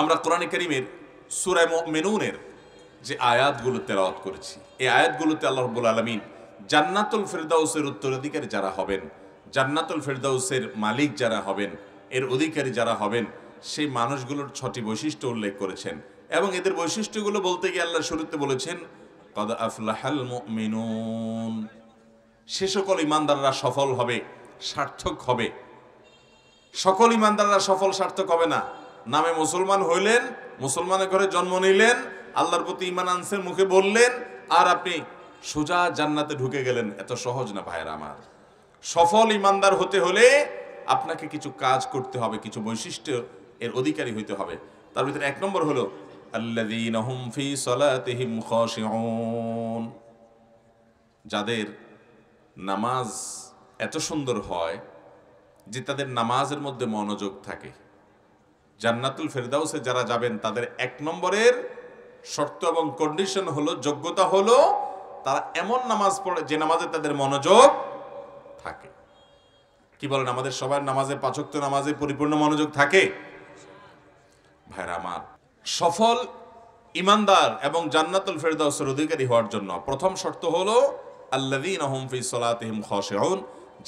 আমরা কোরআনে করিমের সুরায় মেনুনের যে আয়াতগুলো তেলাওয়াত করেছি, এই আয়াতগুলোতে আল্লাহ রব্বুল আলমিন জান্নাতুল ফেরদাউসের উত্তরাধিকারী যারা হবেন, জান্নাতুল ফেরদাউসের মালিক যারা হবেন, এর অধিকারী যারা হবেন, সেই মানুষগুলোর ছটি বৈশিষ্ট্য উল্লেখ করেছেন। এবং এদের বৈশিষ্ট্যগুলো বলতে গিয়ে আল্লাহ শুরুতে বলেছেন, কদ আফলাহাল মুমিনুন। সে সকল ইমানদাররা সফল হবে, সার্থক হবে। সকল ইমানদাররা সফল, সার্থক হবে না। নামে মুসলমান হইলেন, মুসলমানের ঘরে জন্ম নিলেন, আল্লাহর প্রতি ইমান আনসের মুখে বললেন, আর আপনি সোজা জান্নাতে ঢুকে গেলেন। এত সহজ না ভাইয়ের আমার। সফল ইমানদার হতে হলে আপনাকে কিছু কাজ করতে হবে, কিছু বৈশিষ্ট্য এর অধিকারী হইতে হবে। তার ভিতরে এক নম্বর হলো যাদের নামাজ এত সুন্দর হয় যে তাদের নামাজের মধ্যে মনোযোগ থাকে। জান্নাতুল ফেরদাউসে যারা যাবেন, তাদের এক নম্বরের শর্ত এবং কন্ডিশন হলো, যোগ্যতা হলো তারা এমন নামাজ পড়ে যে নামাজে তাদের মনোযোগ থাকে। কি বলেন আমাদের সবার নামাজে পাচক্ত নামাজে পরিপূর্ণ মনোযোগ থাকে? ভাইরা আমার, সফল ইমানদার এবং জান্নাতুল ফেরদাউসের অধিকারী হওয়ার জন্য প্রথম শর্ত হলো খাশিউন,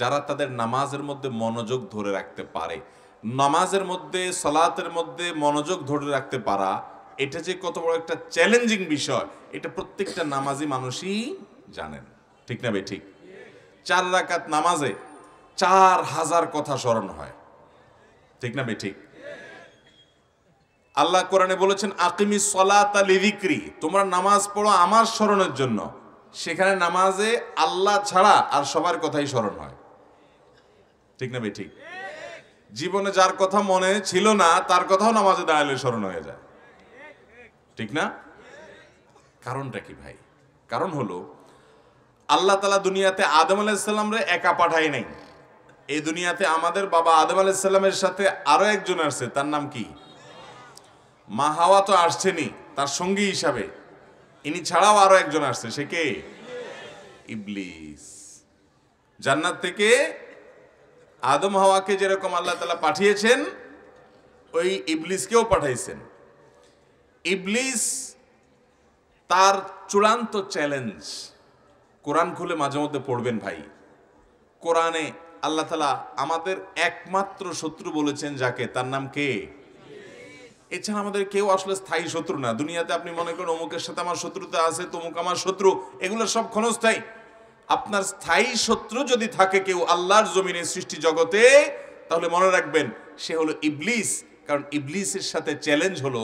যারা তাদের নামাজের মধ্যে মনোযোগ ধরে রাখতে পারে। নামাজের মধ্যে, সালাতের মধ্যে মনোযোগ ধরে রাখতে পারা, এটা যে কত বড় একটা চ্যালেঞ্জিং বিষয়, এটা প্রত্যেকটা নামাজি মানুষই জানেন। ঠিক না ঠিক। চার রাকাত নামাজে চার হাজার কথা স্মরণ হয়। ঠিক না ঠিক। আল্লাহ কোরআনে বলেছেন, আকিমি সলাত লিদিক্রি তোমরা নামাজ পড়ো আমার স্মরণের জন্য। সেখানে নামাজে আল্লাহ ছাড়া আর সবার কথাই স্মরণ হয়। ঠিক না ঠিক। জীবনে যার কথা মনে ছিল না, তার কথাও নামাজে দাঁড়ালে স্মরণ হয়ে যায়। ঠিক না? কারণটা কি ভাই? কারণ হলো, আল্লাহ তালা দুনিয়াতে আদম আলাইসাল্লামরে একা পাঠায় নাই। এই দুনিয়াতে আমাদের বাবা আদম আলাইসাল্লামের সাথে আরও একজন আসছে, তার নাম কি? মা হাওয়া তো আসছেনি, তার সঙ্গী হিসাবে। ইনি ছাড়াও আরও একজন আসছে, সে কে? ইবলিস। জান্নাত থেকে আদম হাওয়াকে যেরকম আল্লাহ তালা পাঠিয়েছেন, ওই ইবলিসকেও পাঠাইছেন। ইবলিস তার চূড়ান্ত চ্যালেঞ্জ, কোরআন খুলে মাঝে মধ্যে পড়বেন ভাই। কোরআনে আল্লাহ তালা আমাদের একমাত্র শত্রু বলেছেন যাকে, তার নাম কে? এছাড়া আমাদের কেউ আসলে স্থায়ী শত্রু না। দুনিয়াতে আপনি মনে করেন অমুকের সাথে আমার শত্রুতা আছে, তমুক আমার শত্রু, এগুলো সব ক্ষণস্থায়ী। আপনার স্থায়ী শত্রু যদি থাকে কেউ আল্লাহর জমিনে সৃষ্টি জগতে, তাহলে মনে রাখবেন সে হলো ইবলিস। কারণ ইবলিসের সাথে চ্যালেঞ্জ হলো,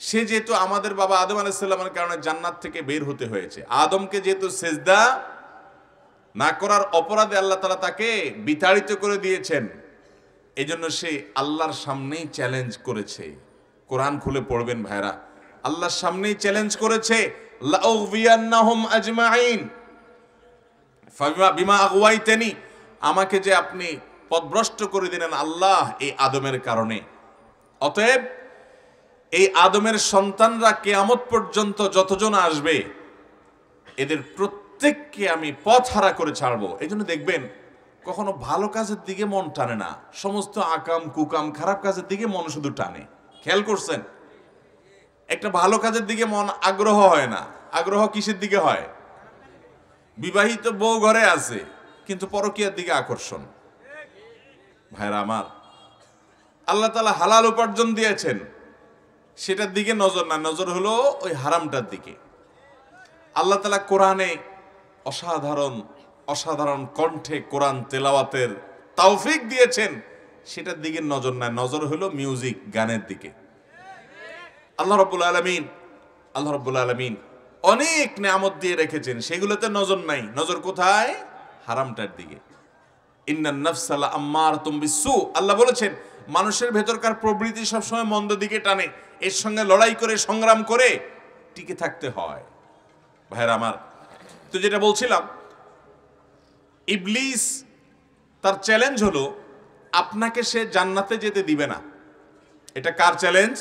সে যেহেতু আমাদের বাবা আদম আলাইসাল্লামের কারণে জান্নাত থেকে বের হতে হয়েছে। আদমকে যেহেতু সেজদা না করার অপরাধে আল্লাহ তালা তাকে বিতাড়িত করে দিয়েছেন এই জন্য সে আল্লাহর সামনেই চ্যালেঞ্জ করেছে। কোরআন খুলে পড়বেন ভাইরা আল্লাহর সামনেই চ্যালেঞ্জ করেছে বিমা আগুয়াইতেনি, আমাকে যে আপনি পদভ্রষ্ট করে দিলেন আল্লাহ এই আদমের কারণে। অতএব এই আদমের সন্তানরা কেয়ামত পর্যন্ত যতজন আসবে, এদের প্রত্যেককে আমি পথ হারা করে ছাড়বো। এই জন্য দেখবেন, কখনো ভালো কাজের দিকে মন টানে না। সমস্ত আকাম, কুকাম, খারাপ কাজের দিকে মন শুধু টানে। খেয়াল করছেন? একটা ভালো কাজের দিকে মন আগ্রহ হয় না। আগ্রহ কিসের দিকে হয়? বিবাহিত বউ ঘরে আছে, কিন্তু পরকীয়ার দিকে আকর্ষণ। ভাইরা আমার, আল্লাহ তালা হালাল উপার্জন দিয়েছেন। সেটার দিকে নজর না, নজর হলো ওই হারামটার দিকে। আল্লাহ তালা কোরআনে অসাধারণ অসাধারণ কণ্ঠে কোরআন তেলাওয়াতের তাওফিক দিয়েছেন। সেটার দিকে নজর নাই নজর হলো মিউজিক গানের দিকে। আল্লাহ রব্বুল আলমিন, আল্লাহ রব্বুল আলমিন অনেক নেয়ামত দিয়ে রেখেছেন, সেগুলোতে নজর নাই। নজর কোথায়? হারামটার দিকে। আল্লাহ বলেছেন, মানুষের ভেতরকার প্রবৃত্তি সবসময় মন্দ দিকে টানে। এর সঙ্গে লড়াই করে, সংগ্রাম করে টিকে থাকতে হয়। ভাইরা আমার, তো যেটা বলছিলাম, ইবলিস তার চ্যালেঞ্জ হলো, আপনাকে সে জান্নাতে যেতে দিবে না। এটা কার চ্যালেঞ্জ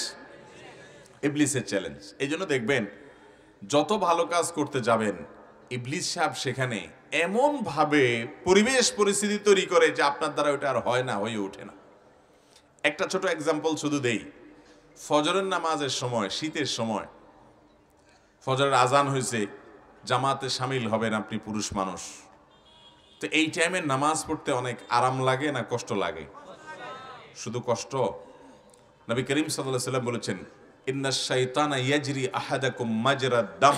ইবলিসের চ্যালেঞ্জ এই জন্য দেখবেন যত ভালো কাজ করতে যাবেন, ইবলিস সাহেব সেখানে এমন ভাবে পরিবেশ পরিস্থিতি তৈরি করে যে আপনার দ্বারা ওটা আর হয় না, হয়ে ওঠে না। একটা ছোট এক্সাম্পল শুধু দেই। ফজরের নামাজের সময়, শীতের সময়, ফজরের আজান হয়েছে, জামাতে সামিল হবেন আপনি পুরুষ মানুষ। তো এই টাইমে নামাজ পড়তে অনেক আরাম লাগে না কষ্ট লাগে? শুধু কষ্ট? নবী করিম সাল্লাহ সাল্লাম বলেছেন দাম।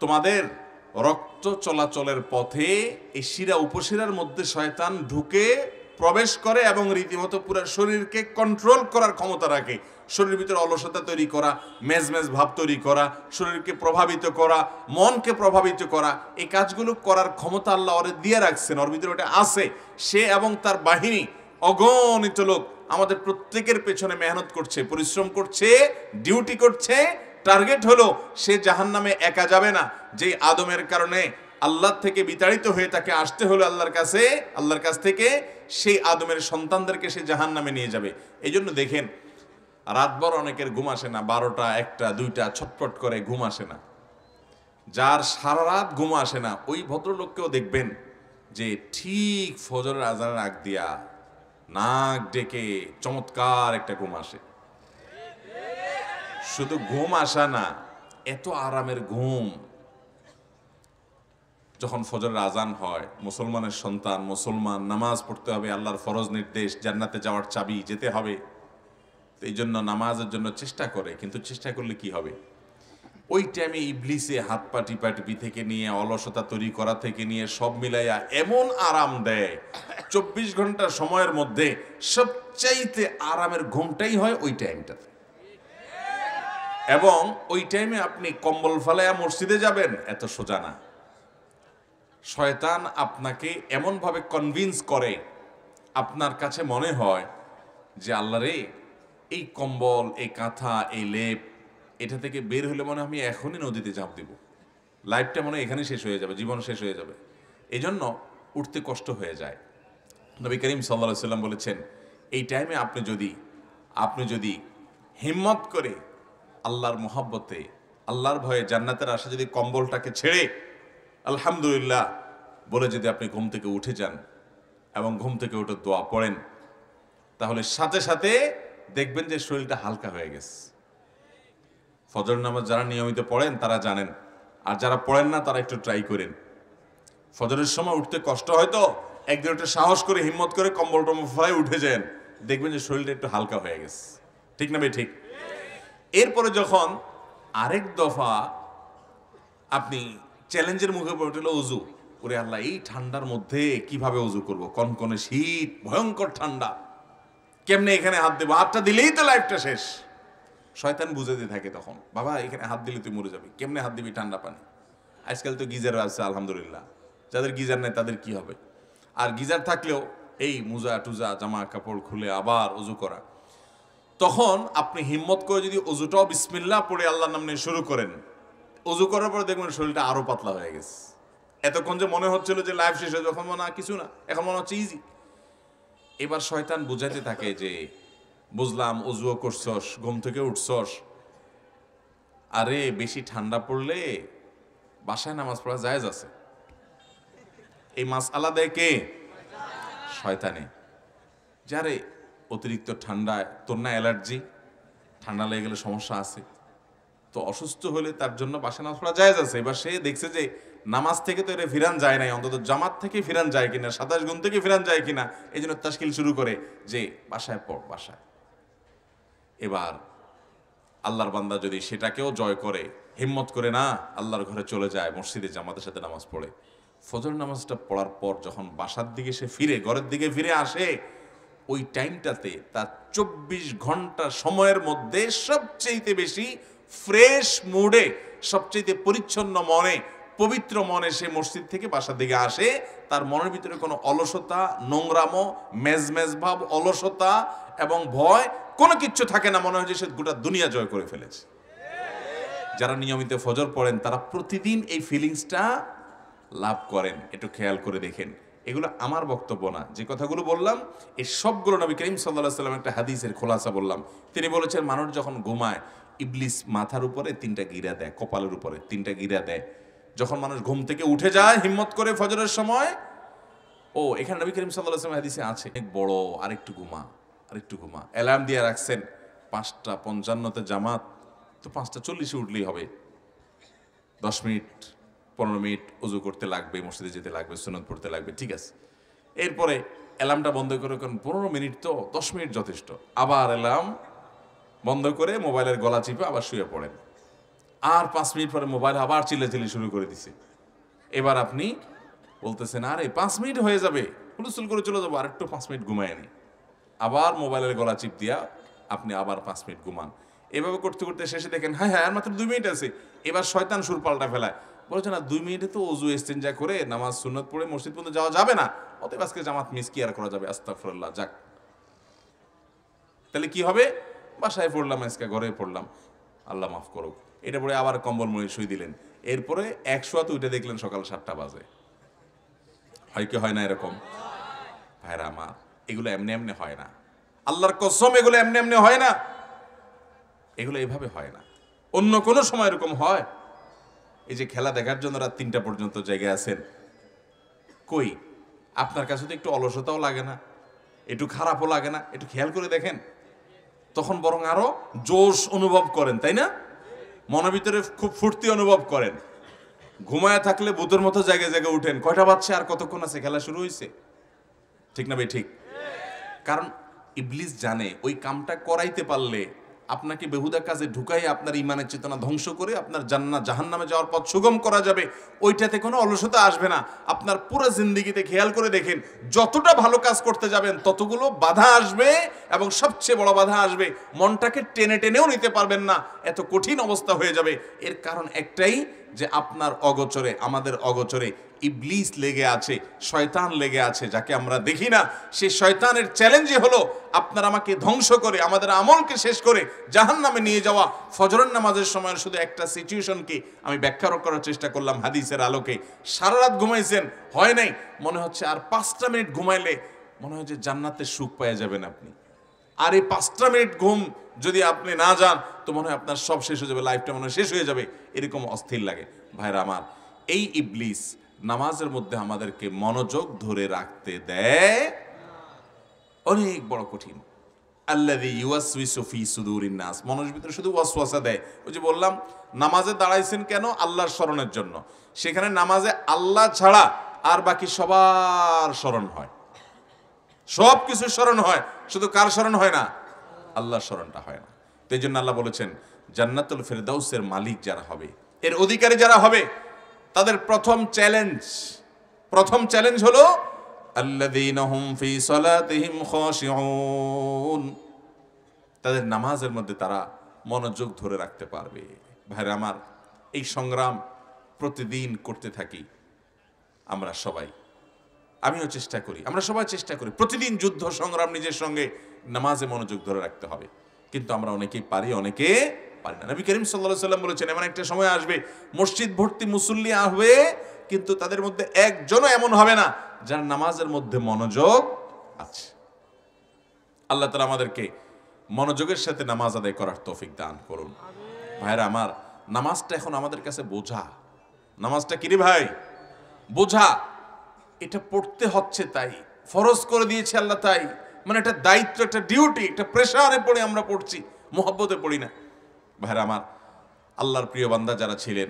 তোমাদের রক্ত চলাচলের পথে এই শিরা উপশিরার মধ্যে শয়তান ঢুকে প্রবেশ করে এবং রীতিমতো পুরো শরীরকে কন্ট্রোল করার ক্ষমতা রাখে। শরীরের ভিতরে অলসতা তৈরি করা মেজ মেজ ভাব তৈরি করা, শরীরকে প্রভাবিত করা, মনকে প্রভাবিত করা, এই কাজগুলো করার ক্ষমতা আল্লাহ ওরে দিয়ে রাখছেন। ওর ভিতরে ওটা আছে। সে এবং তার বাহিনী অগণিত লোক আমাদের প্রত্যেকের পেছনে মেহনত করছে, পরিশ্রম করছে ডিউটি করছে। টার্গেট হলো, সে জাহান নামে একা যাবে না। যে আদমের কারণে আল্লাহর থেকে বিতাড়িত হয়ে তাকে আসতে হলো আল্লাহর কাছে, আল্লাহর কাছ থেকে, সেই আদমের সন্তানদেরকে সে জাহান নামে নিয়ে যাবে। এই জন্য দেখেন, রাতভর অনেকের ঘুম আসে না, বারোটা, একটা, দুইটা ছটপট করে ঘুম আসে না। যার সারা রাত ঘুম আসে না, ওই ভদ্রলোককেও দেখবেন যে ঠিক ফজরের আজানের আগ দিয়া নাক ডেকে চমৎকার একটা ঘুম আসে। শুধু ঘুম আসা না, এত আরামের ঘুম। যখন ফজরের আজান হয়, মুসলমানের সন্তান, মুসলমান, নামাজ পড়তে হবে, আল্লাহর ফরজ নির্দেশ, জান্নাতে যাওয়ার চাবি যেতে হবে। এই জন্য নামাজের জন্য চেষ্টা করে, কিন্তু চেষ্টা করলে কি হবে? ওই টাইমে ইবলিসে হাত পা টিপাটিপি থেকে নিয়ে, অলসতা তৈরি করা থেকে নিয়ে সব মিলাইয়া এমন আরাম দেয়, চব্বিশ ঘণ্টা সময়ের মধ্যে সবচাইতে আরামের ঘুমটাই হয় ওই টাইমটাতে এবং ওই টাইমে আপনি কম্বল ফালাইয়া মসজিদে যাবেন, এত সোজা না। শয়তান আপনাকে এমনভাবে কনভিন্স করে, আপনার কাছে মনে হয় যে, আল্লাহ রে, এই কম্বল, এই কাঁথা, এই লেপ এটা থেকে বের হলে মনে আমি এখনই নদীতে ঝাঁপ দিব। লাইফটা মনে এখানে শেষ হয়ে যাবে, জীবন শেষ হয়ে যাবে। এই জন্য উঠতে কষ্ট হয়ে যায়। নবী করিম সাল্লা সাল্লাম বলেছেন, এই টাইমে আপনি যদি আপনি যদি হিম্মত করে আল্লাহর মোহাব্বতে, আল্লাহর ভয়ে জান্নাতের আশা যদি কম্বলটাকে ছেড়ে আলহামদুলিল্লাহ বলে যদি আপনি ঘুম থেকে উঠে যান এবং ঘুম থেকে উঠে দোয়া পড়েন, তাহলে সাথে সাথে দেখবেন যে শরীরটা হালকা হয়ে গেছে। ফজর নামাজ যারা নিয়মিত পড়েন, তারা জানেন। আর যারা পড়েন না, তারা একটু ট্রাই করেন। ফজরের সময় উঠতে কষ্ট হয়তো একদিন একটু সাহস করে, হিম্মত করে কম্বল টম্বল ফলাই উঠে যান। দেখবেন যে শরীরটা একটু হালকা হয়ে গেছে। ঠিক না ভাই? ঠিক। এরপরে যখন আরেক দফা আপনি চ্যালেঞ্জের মুখে পড়ে হলো উজু। ওরে আল্লাহ, এই ঠান্ডার মধ্যে কীভাবে উজু করব? কনকনে শীত, ভয়ঙ্কর ঠান্ডা। কেমনে এখানে হাত দেবো? হাতটা দিলেই তো লাইফটা শেষ। শয়তান বুঝে দিয়ে থাকে তখন, বাবা, এখানে হাত দিলে তুই মরে যাবি, কেমনে হাত দিবি ঠান্ডা পানি? আজকাল তো গিজার আছে, আলহামদুলিল্লাহ। যাদের গিজার নেই তাদের কি হবে? আর গিজার থাকলেও এই মুজা, টুজা, জামা, কাপড় খুলে আবার উজু করা। তখন আপনি হিম্মত করে যদি অজুটাও বিসমিল্লাহ পড়ে আল্লাহর নাম নিয়ে শুরু করেন অজু করার পরে দেখবেন শরীরটা আরও পাতলা হয়ে গেছে। এতক্ষণ যে মনে হচ্ছিল যে লাইফ শেষ হয়ে যখন মনে কিছু না, এখন মনে হচ্ছে ইজি এবার শয়তান বুঝাতে থাকে যে বুঝলাম অজুও করছস, ঘুম থেকে উঠছস। আরে, বেশি ঠান্ডা পড়লে বাসায় নামাজ পড়া জায়েজ আছে। এই মাছ আলাদা কে? শয়তানে। যারে অতিরিক্ত ঠান্ডায় তোর না অ্যালার্জি? ঠান্ডা লেগে গেলে সমস্যা আছে। তো অসুস্থ হলে তার জন্য বাসা নামাজ পড়া জায়েজ আছে। এবার সে দেখছে যে নামাজ থেকে তো এটা ফিরান যায় নাই, অন্তত জামাত থেকে ফিরান যায় কিনা, সাতাশ গুণ থেকে ফিরান যায় কিনা এই জন্য তাস্কিল শুরু করে যে বাসায় পড়, বাসায়। এবার আল্লাহর বান্দা যদি সেটাকেও জয় করে, হিম্মত করে না, আল্লাহর ঘরে চলে যায়, মসজিদে জামাতের সাথে নামাজ পড়ে। ফজর নামাজটা পড়ার পর যখন বাসার দিকে সে ফিরে, ঘরের দিকে ফিরে আসে, ওই টাইমটাতে তার চব্বিশ ঘণ্টা সময়ের মধ্যে সবচেয়ে বেশি ফ্রেশ মুডে সবচেয়ে পরিচ্ছন্ন মনে, পবিত্র মনে সে মসজিদ থেকে বাসার দিকে আসে। তার মনের ভিতরে কোনো অলসতা, নোংরামো মেজমেজ ভাব অলসতা এবং ভয় কোনো কিচ্ছু থাকে না, মনে হয় যে সে গোটা দুনিয়া জয় করে ফেলেছে। যারা নিয়মিত ফজর পড়েন, তারা প্রতিদিন এই ফিলিংসটা লাভ করেন। একটু খেয়াল করে দেখেন। এগুলো আমার বক্তব্য না। যে কথাগুলো বললাম, এই সবগুলো নবী করিম সাল্লাহ সাল্লাম একটা হাদিসের খোলাসা বললাম। তিনি বলেছেন, মানুষ যখন ঘুমায়, ইবলিস মাথার উপরে তিনটা গিরা দেয়, কপালের উপরে তিনটা গিরা দেয়। যখন মানুষ ঘুম থেকে উঠে যায়, হিম্মত করে ফজরের সময়, ও, এখানে নবী করিম সাল্লাহ সাল্লাম হাদিসে আছে, অনেক বড়, আরেকটু ঘুমা। আরেকটু ঘুমা। অ্যালার্ম দিয়ে রাখছেন পাঁচটা পঞ্চান্নতে জামাত, তো পাঁচটা চল্লিশে উঠলেই হবে। দশ মিনিট, পনেরো মিনিট উজু করতে লাগবে, মসজিদে যেতে লাগবে সুনত পড়তে লাগবে, ঠিক আছে। এরপরে অ্যালার্মটা বন্ধ করে কারণ পনেরো মিনিট তো দশ মিনিট যথেষ্ট। আবার অ্যালার্ম বন্ধ করে মোবাইলের গলা চিপে আবার শুয়ে পড়েন। আর পাঁচ মিনিট পরে মোবাইল আবার চিল্লাচিল্লি শুরু করে দিছে। এবার আপনি বলতেছেন, আরে, পাঁচ মিনিট হয়ে যাবে হুলুসুল করে চলে যাব আর একটু পাঁচ মিনিট ঘুমায় নি। আবার মোবাইলের গলা চিপ দিয়া আপনি আবার পাঁচ মিনিট ঘুমান। এভাবে করতে করতে শেষে দেখেন হ্যাঁ হ্যাঁ আর মাত্র দুই মিনিট আছে। এবার শয়তান সুর পাল্টা ফেলায়। বলছে না, দুই মিনিটে তো অজু এস্তেঞ্জা করে নামাজ, সুন্নত পড়ে মসজিদ পর্যন্ত যাওয়া যাবে না। অতএব আজকে জামাত মিস কি আর করা যাবে। আস্তাগফিরুল্লাহ, যাক। তাহলে কি হবে? বাসায় পড়লাম, আজকে ঘরে পড়লাম। আল্লাহ মাফ করুক। এটা পরে আবার কম্বল মুড়ি শুই দিলেন। এরপরে একশো হাতে উঠে দেখলেন সকাল সাতটা বাজে। হয় কি হয় না এরকম? ভাইরা আমার। এগুলো এমনি এমনি হয় না। আল্লাহর কসম, এগুলো এমনি এমনি হয় না। এগুলো এভাবে হয় না। অন্য কোনো সময় এরকম হয়। এই যে খেলা দেখার জন্য রাত তিনটা পর্যন্ত জায়গায় আছেন। কই? আপনার কাছে তো একটু অলসতাও লাগে না, একটু খারাপও লাগে না, একটু খেয়াল করে দেখেন। তখন বরং আরও জোশ অনুভব করেন, তাই না? মনের ভিতরে খুব ফুর্তি অনুভব করেন। ঘুমায় থাকলে ভূতের মতো জায়গায় জায়গায় উঠেন। কয়টা বাচ্চা আর কতক্ষণ আছে? খেলা শুরু হয়েছে ঠিক না ভাই, ঠিক? কারণ ইবলিস জানে, ওই কামটা করাইতে পারলে আপনাকে বেহুদা কাজে ঢুকাই আপনার ইমানের চেতনা ধ্বংস করে আপনার জান্নাত, জাহান্নামে যাওয়ার পথ সুগম করা যাবে। ওইটাতে কোনো অলসতা আসবে না। আপনার পুরো জিন্দিগিতে খেয়াল করে দেখেন, যতটা ভালো কাজ করতে যাবেন, ততগুলো বাধা আসবে এবং সবচেয়ে বড় বাধা আসবে, মনটাকে টেনে টেনেও নিতে পারবেন না, এত কঠিন অবস্থা হয়ে যাবে। এর কারণ একটাই যে আপনার অগোচরে, আমাদের অগোচরে ইবলিস লেগে আছে, শয়তান লেগে আছে, যাকে আমরা দেখি না। সে শয়তানের চ্যালেঞ্জই হলো, আপনার আমাকে ধ্বংস করে, আমাদের আমলকে শেষ করে জাহান নামে নিয়ে যাওয়া। ফজরের নামাজের সময় শুধু একটা সিচুয়েশনকে আমি ব্যাখ্যা করার চেষ্টা করলাম হাদিসের আলোকে। সারা রাত ঘুমাইছেন, হয় নাই? মনে হচ্ছে আর পাঁচটা মিনিট ঘুমাইলে মনে যে জান্নাতের সুখ পেয়ে যাবেন আপনি। আর এই পাঁচটা মিনিট ঘুম যদি আপনি না যান, তো মনে হয় আপনার সব শেষ হয়ে যাবে লাইফটা মনে হয় শেষ হয়ে যাবে, এরকম অস্থির লাগে। ভাইরা আমার, এই ইবলিস নামাজের মধ্যে আমাদেরকে মনোযোগ ধরে রাখতে দেয়। অনেক বড় কঠিন। আল্লাদি ভিতরে শুধু দেয়। ওই যে বললাম, নামাজে দাঁড়াইছেন কেন? আল্লাহর স্মরণের জন্য। সেখানে নামাজে আল্লাহ ছাড়া আর বাকি সবার স্মরণ হয়। স্মরণ হয়। শুধু কার স্মরণ হয় না? আল্লাহর স্মরণটা হয় না। তো এই জন্য আল্লাহ বলেছেন, জান্নাতুল ফেরদাউসের মালিক যারা হবে, এর অধিকারী যারা হবে তাদের প্রথম চ্যালেঞ্জ প্রথম চ্যালেঞ্জ হলো তাদের নামাজের মধ্যে তারা মনোযোগ ধরে রাখতে পারবে। ভাইরা আমার, এই সংগ্রাম প্রতিদিন করতে থাকি আমরা সবাই। আমিও চেষ্টা করি, আমরা সবাই চেষ্টা করি। প্রতিদিন যুদ্ধ, সংগ্রাম নিজের সঙ্গে নামাজে মনোযোগ ধরে রাখতে হবে। কিন্তু আমরা অনেকেই পারি, অনেকে পারি না। নবী করিম সাল্লাহ সাল্লাম বলেছেন এমন একটা সময় আসবে মসজিদ ভর্তি মুসল্লি আসবে কিন্তু তাদের মধ্যে একজনও এমন হবে না যার নামাজের মধ্যে মনোযোগ আছে। আল্লাহ তালা আমাদেরকে মনোযোগের সাথে নামাজ আদায় করার তৌফিক দান করুন। ভাইরা আমার নামাজটা এখন আমাদের কাছে বোঝা। নামাজটা কিরে ভাই? বোঝা। এটা পড়তে হচ্ছে তাই। ফরজ করে দিয়েছে আল্লাহ তাই। মানে একটা দায়িত্ব একটা ডিউটি একটা প্রেশারে পড়ে আমরা পড়ছি। মোহব্বতে পড়ি না। ভাইরা আমার, আল্লাহর প্রিয় বান্দা যারা ছিলেন,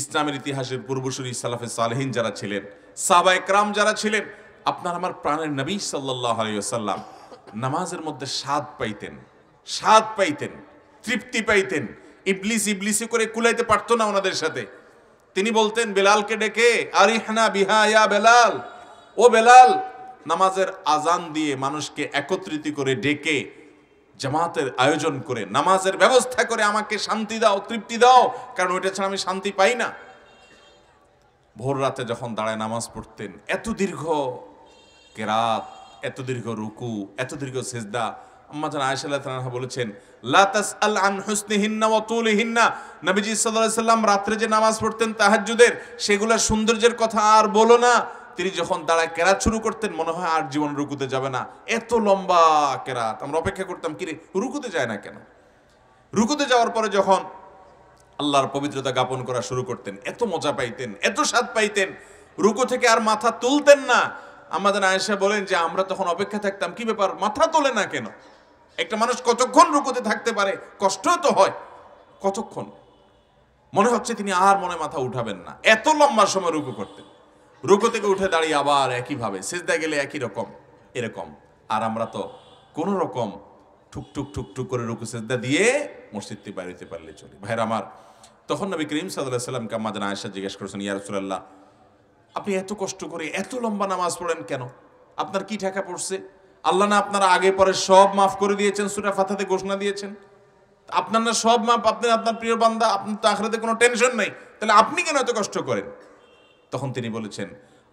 ইসলামের ইতিহাসের পূর্বসূরি সালাফে সালেহিন যারা ছিলেন সাবা একরাম যারা ছিলেন, আপনার আমার প্রাণের নবী সাল্লাহ আলাইসাল্লাম নামাজের মধ্যে স্বাদ পাইতেন স্বাদ পাইতেন, তৃপ্তি পাইতেন, ইবলিস ইবলিসি করে কুলাইতে পারতো না ওনাদের সাথে। তিনি বলতেন, বেলালকে ডেকে, আরিহানা বিহা ইয়া বেলাল। ও বেলাল, নামাজের আজান দিয়ে মানুষকে একত্রিত করে ডেকে জামাতের আয়োজন করে, নামাজের ব্যবস্থা করে আমাকে শান্তি দাও, তৃপ্তি দাও, কারণ ওইটা ছাড়া আমি শান্তি পাই না। ভোর রাতে যখন দাঁড়ায় নামাজ পড়তেন, এত দীর্ঘ কেরাত, এত দীর্ঘ রুকু, এত দীর্ঘ সেজদা, আম্মা জান আয়েশা রাদিয়াল্লাহু বলেছেন, লা তাসআল আন হুসনিহিন্না ওয়া তুলিহিন্না। নবীজি সাল্লাল্লাহু আলাইহি সাল্লাম রাত্রে যে নামাজ পড়তেন তাহাজ্জুদের সেগুলোর সৌন্দর্যের কথা আর বলো না। তিনি যখন দাঁড়ায় কেরাত শুরু করতেন, মনে হয় আর জীবন রুকুতে যাবে না। এত লম্বা কেরাত। আমরা অপেক্ষা করতাম কিরে রুকুতে যায় না কেন? রুকুতে যাওয়ার পরে যখন আল্লাহর পবিত্রতা জ্ঞাপন করা শুরু করতেন, এত মজা পাইতেন, এত স্বাদ পাইতেন, রুকু থেকে আর মাথা তুলতেন না। আমাদের আয়েশা বলেন যে, আমরা তখন অপেক্ষা থাকতাম, কি ব্যাপার? মাথা তোলে না কেন? একটা মানুষ কতক্ষণ রুকুতে থাকতে পারে? কষ্ট তো হয়। কতক্ষণ? মনে হচ্ছে তিনি আর মনে মাথা উঠাবেন না। এত লম্বা সময় রুকু করতেন। রুকু থেকে উঠে দাঁড়িয়ে আবার একইভাবে সেজদা গেলে একই রকম, এরকম। আর আমরা তো কোন রকম ঠুক ঠুক ঠুক ঠুক করে রুকু, সেজদা দিয়ে মসজিদ থেকে পারলে চলি। ভাইরা আমার, তখন নবী করিম সাল্লাহ সাল্লামকে আমাদের আয়সা জিজ্ঞেস করেছেন, ইয়া রাসূলুল্লাহ, আপনি এত কষ্ট করে এত লম্বা নামাজ পড়েন কেন? আপনার কি ঠেকা পড়ছে? আল্লাহ না আপনার আগে পরে সব মাফ করে দিয়েছেন, সুরা ফাতাতে ঘোষণা দিয়েছেন? আপনার না সব মাপ আপনি আপনার প্রিয় বান্দা, আপনার তো আখরাতে কোনো টেনশন নেই। তাহলে আপনি কেন এত কষ্ট করেন? তখন তিনি বলেছেন,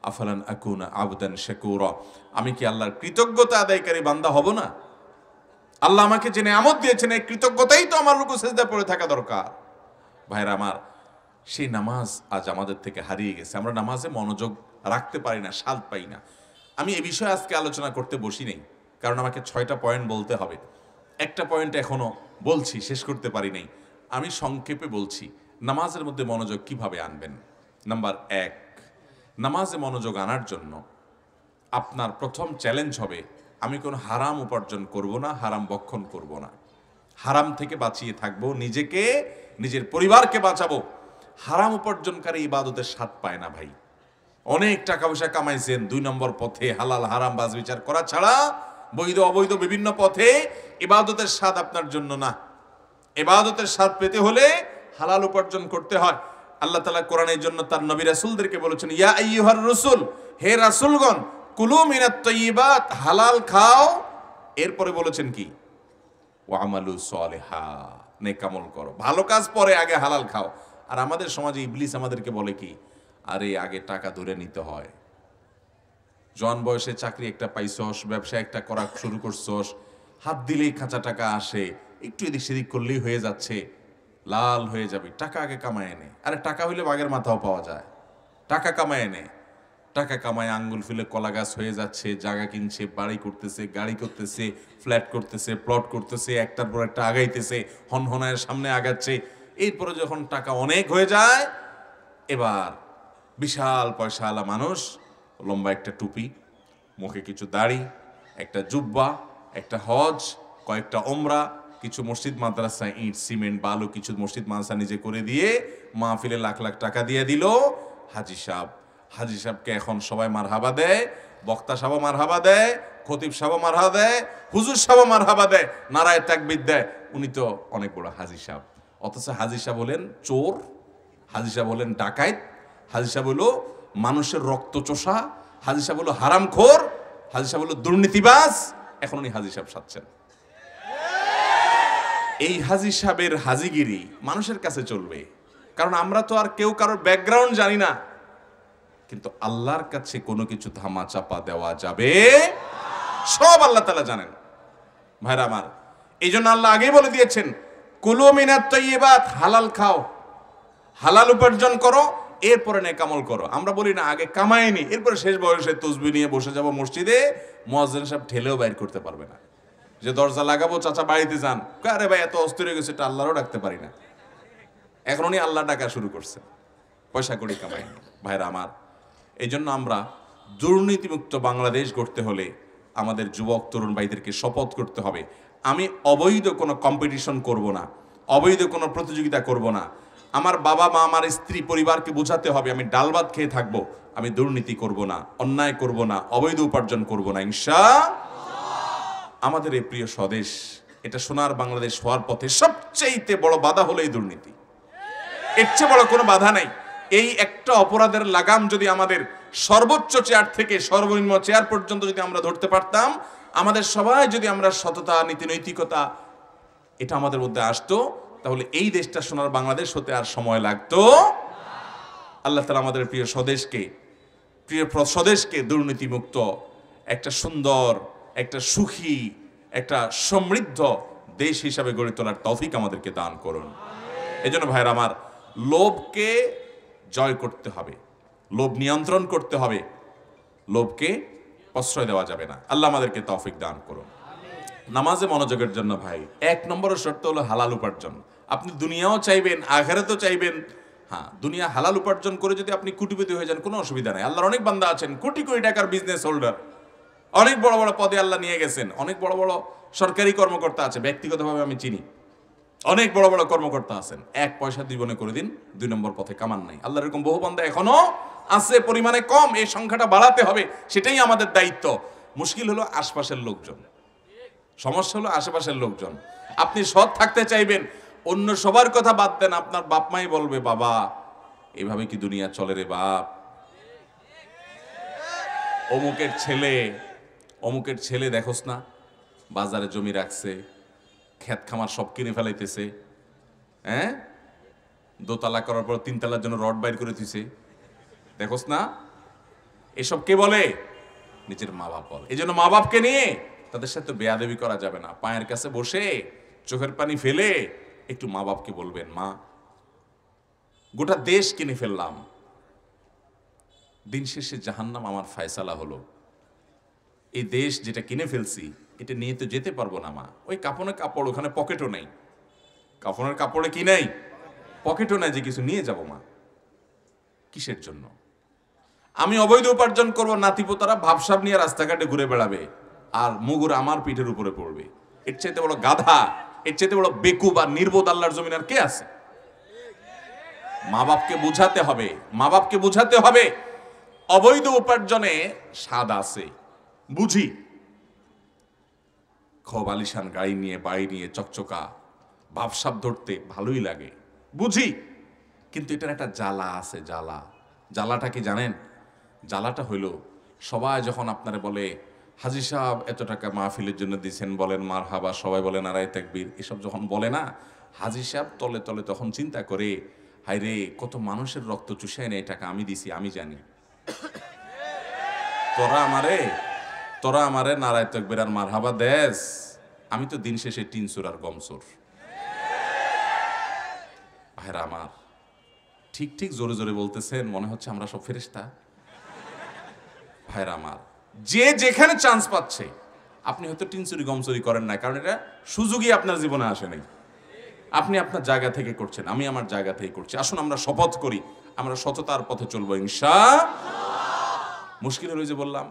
আফালান আকুনা আবদান শেকুরা, আমি কি আল্লাহর কৃতজ্ঞতা আদায়কারী বান্দা হব না? আল্লাহ আমাকে যে নেয়ামত দিয়েছেন, এই কৃতজ্ঞতাই তো আমার রুকু সেজদা পড়ে থাকা দরকার। ভাইরা আমার, সেই নামাজ আজ আমাদের থেকে হারিয়ে গেছে। আমরা নামাজে মনোযোগ রাখতে পারি না সাল পাই না। আমি এ বিষয়ে আজকে আলোচনা করতে বসি নেই, কারণ আমাকে ছয়টা পয়েন্ট বলতে হবে। একটা পয়েন্ট এখনও বলছি, শেষ করতে পারি নাই। আমি সংক্ষেপে বলছি, নামাজের মধ্যে মনোযোগ কীভাবে আনবেন? নাম্বার এক নামাজে মনোযোগ আনার জন্য আপনার প্রথম চ্যালেঞ্জ হবে, আমি কোনো হারাম উপার্জন করব না, হারাম বক্ষণ করব না। হারাম থেকে বাঁচিয়ে থাকব, নিজেকে, নিজের পরিবারকে বাঁচাবো। হারাম উপার্জনকারী ইবাদতের স্বাদ পায় না ভাই। অনেক টাকা পয়সা কামাইছেন, দুই নম্বর পথে হালাল, হারাম বাজ বিচার করা ছাড়া বৈধ, অবৈধ বিভিন্ন পথে ইবাদতের স্বাদ আপনার জন্য না। এবাদতের স্বাদ পেতে হলে হালাল উপার্জন করতে হয়। আল্লাহ তালা কোরআনের জন্য তার নবী রাসুলদেরকে বলেছেন, ইয়া আইয়ুহার রসুল, হে রাসুলগণ, কুলু মিনাত তৈবাত হালাল খাও। এরপরে বলেছেন কি? ও আমালু সলেহা নেকামল করো। ভালো কাজ পরে আগে হালাল খাও। আর আমাদের সমাজে ইবলিস আমাদেরকে বলে কি? আরে, আগে টাকা ধরে নিতে হয়। জন বয়সে চাকরি একটা পাইছস, ব্যবসা একটা করা শুরু করছস, হাত দিলেই খাঁচা টাকা আসে, একটু এদিক সেদিক করলেই হয়ে যাচ্ছে। লাল হয়ে যাবে, টাকা আগে কামায় এনে আরে টাকা হইলে বাঘের মাথাও পাওয়া যায়। টাকা কামায় এনে টাকা কামায় আঙ্গুল ফেলে কলা গাছ হয়ে যাচ্ছে, জায়গা কিনছে, বাড়ি করতেছে, গাড়ি করতেছে, ফ্ল্যাট করতেছে, প্লট করতেছে, একটার পর একটা আগাইতেছে হনহনায়ের সামনে আগাচ্ছে। এরপরে যখন টাকা অনেক হয়ে যায়, এবার বিশাল পয়সাওয়ালা মানুষ, লম্বা একটা টুপি, মুখে কিছু দাড়ি, একটা জুব্বা, একটা হজ, কয়েকটা ওমরা কিছু মসজিদ, মাদ্রাসা ইট, সিমেন্ট, বালু, কিছু মসজিদ, মাদ্রাসা নিজে করে দিয়ে মাহফিলে লাখ লাখ টাকা দিয়ে দিল হাজি সাহেব। হাজি সাহেবকে এখন সবাই মারহাবা দেয়, বক্তা সাহেব মারহাবা দেয়, খতিব সাহেব মারহাবা দেয়, হুজুর সাহেব মারহাবা দেয়, নারায় তাকবিদ দেয়। উনি তো অনেক বড় হাজি সাহেব। অথচ হাজি সাহেব বলেন চোর, হাজি সাহেব বলেন ডাকাইত, হাজি সাহেব হলো মানুষের রক্ত চোষা, হাজি সাহেব হলো হারামখোর, হাজি সাহেব হলো দুর্নীতিবাজ। এখন উনি হাজি সাহেব সাচ্ছেন এই হাজি সাহেবের হাজিগিরি মানুষের কাছে চলবে। কারণ আমরা তো আর কেউ কারোর ব্যাকগ্রাউন্ড জানি না। কিন্তু আল্লাহর কাছে কোনো কিছু ধামা চাপা দেওয়া যাবে? সব আল্লাহ তালা জানেন। ভাইরা আমার এই জন্য আল্লাহ আগেই বলে দিয়েছেন, কুলু মিনাত তৈবাত হালাল খাও। হালাল উপার্জন করো, এরপরে নে কামল করো। আমরা বলি না, আগে কামায়নি এরপরে শেষ বয়সে তসবি নিয়ে বসে যাব মসজিদে। মোয়াজ্জেন সাহেব ঠেলেও বাইর করতে পারবে না। যে দরজা লাগাবো, চাচা বাড়িতে যান। আরে ভাই, এত অস্থির হয়ে গেছে, এটা আল্লাহরও ডাকতে পারি না। এখন উনি আল্লাহ ডাকা শুরু করছে। পয়সা করি কামাই, ভাইরা আমার। এই জন্য আমরা দুর্নীতিমুক্ত বাংলাদেশ গড়তে হলে আমাদের যুবক, তরুণ ভাইদেরকে শপথ করতে হবে। আমি অবৈধ কোনো কম্পিটিশন করব না, অবৈধ কোনো প্রতিযোগিতা করব না। আমার বাবা মা, আমার স্ত্রী পরিবারকে বোঝাতে হবে, আমি ডাল ভাত খেয়ে থাকব, আমি দুর্নীতি করব না, অন্যায় করব না, অবৈধ উপার্জন করব না, ইনশা আমাদের এই প্রিয় স্বদেশ, এটা সোনার বাংলাদেশ হওয়ার পথে সবচেয়ে বড় বাধা হলো এই দুর্নীতি। এর চেয়ে বড় কোনো বাধা নাই। এই একটা অপরাধের লাগাম যদি আমাদের সর্বোচ্চ চেয়ার থেকে সর্বনিম্ন চেয়ার পর্যন্ত যদি আমরা ধরতে পারতাম, আমাদের সবাই যদি আমরা সততা, নীতি, নৈতিকতা এটা আমাদের মধ্যে আসতো, তাহলে এই দেশটা সোনার বাংলাদেশ হতে আর সময় লাগতো আল্লাহ তালা আমাদের প্রিয় স্বদেশকে প্রিয় স্বদেশকে দুর্নীতিমুক্ত একটা সুন্দর একটা সুখী, একটা সমৃদ্ধ দেশ হিসাবে গড়ে তোলার তৌফিক আমাদেরকে দান করুন। এই জন্য ভাইয়ের, আমার লোভকে জয় করতে হবে, লোভ নিয়ন্ত্রণ করতে হবে, লোভকে প্রশ্রয় দেওয়া যাবে না। আল্লাহ আমাদেরকে তৌফিক দান করুন। নামাজে মনোযোগের জন্য ভাই, এক নম্বরের শর্ত হলো হালাল উপার্জন। আপনি দুনিয়াও চাইবেন, আখেরাতেও চাইবেন। হ্যাঁ দুনিয়া হালাল উপার্জন করে যদি আপনি কুটিপতি হয়ে যান, কোনো অসুবিধা নাই। আল্লাহর অনেক বান্দা আছেন, কোটি কোটি টাকার বিজনেস হোল্ডার অনেক বড় বড় পদে আল্লাহ নিয়ে গেছেন, অনেক বড় বড় সরকারি কর্মকর্তা আছে, ব্যক্তিগতভাবে আমি চিনি। অনেক বড় বড় কর্মকর্তা আছেন, এক পয়সা জীবনে করে দিন, দুই নম্বর পথে কামান নাই। আল্লাহ এরকম বহু বান্ধা এখনও আছে, পরিমাণে কম, এই সংখ্যাটা বাড়াতে হবে, সেটাই আমাদের দায়িত্ব। মুশকিল হলো আশপাশের লোকজন। সমস্যা হলো আশেপাশের লোকজন। আপনি সৎ থাকতে চাইবেন, অন্য সবার কথা বাদ দেন, আপনার বাপ মাই বলবে, বাবা, এভাবে কি দুনিয়া চলে রে বাপ? অমুকের ছেলে অমুকের ছেলে দেখোস না, বাজারে জমি রাখছে, ক্ষেত খামার সব কিনে ফেলাইতেছে হ্যাঁ? দোতলা করার পর তিনতলার জন্য রড বাইর করে দিছে দেখোস না? এসব কে বলে? নিজের মা বাপ বলে। এই জন্য মা বাপকে নিয়ে তাদের সাথে বেয়াদেবি করা যাবে না। পায়ের কাছে বসে চোখের পানি ফেলে একটু মা বাপকে বলবেন, মা, গোটা দেশ কিনে ফেললাম। দিন শেষে জাহান্নাম আমার ফায়সালা হলো। এই দেশ যেটা কিনে ফেলছি, এটা নিয়ে তো যেতে পারব না, মা। ওই কাপনের কাপড়, ওখানে পকেটও নেই। কাপড়ের কাপড়ে কি নেই? পকেটও নাই যে কিছু নিয়ে যাব, মা। কিসের জন্য? আমি অবৈধ উপার্জন করব, নাতিপোতারা ভাবসাব নিয়ে রাস্তাঘাটে ঘুরে বেড়াবে, আর মুগুর আমার পিঠের উপরে পড়বে। এর চাইতে বড় গাধা, এর চাইতে বড় বেকুব আর নির্বোধ আল্লাহর জমিন আর কে আছে? মা বাপকে বুঝাতে হবে মা বাপকে বুঝাতে হবে, অবৈধ উপার্জনে স্বাদ আছে। বুঝি। খব আলিশান গাড়ি নিয়ে, বাড়ি নিয়ে, চকচকা, ভাবসাব ধরতে ভালোই লাগে। বুঝি। কিন্তু এটার একটা জ্বালা আছে, জ্বালা। জ্বালাটা কি জানেন? জ্বালাটা হইল, সবাই যখন আপনারা বলে, হাজি সাহেব, এত টাকা মাহফিলের জন্য দিছেন বলেন মার হাবা সবাই বলেন আড়াই তাকবীর। এসব যখন বলে না, হাজি সাহেব তলে তলে তখন চিন্তা করে হাই রে, কত মানুষের রক্ত চুষায় না এই টাকা আমি দিছি, আমি জানি। তোরা আমারে তোরা আমারে নারায় তকবীর আর মার হাবা দেশ আমি তো দিন শেষে টিনসুর আর গমসুর ভাইরা আমার, ঠিক ঠিক জোরে জোরে বলতেছেন, মনে হচ্ছে আমরা সব ফেরেস্তা ভাইরা আমার, যে যেখানে চান্স পাচ্ছে, আপনি হয়তো টিনচুরি গমচুরি করেন না কারণ এটা সুযোগই আপনার জীবনে আসে নাই। আপনি আপনার জায়গা থেকে করছেন, আমি আমার জায়গা থেকে করছি। আসুন আমরা শপথ করি, আমরা সততার পথে চলবো ইনশা মুশকিল হলো যে বললাম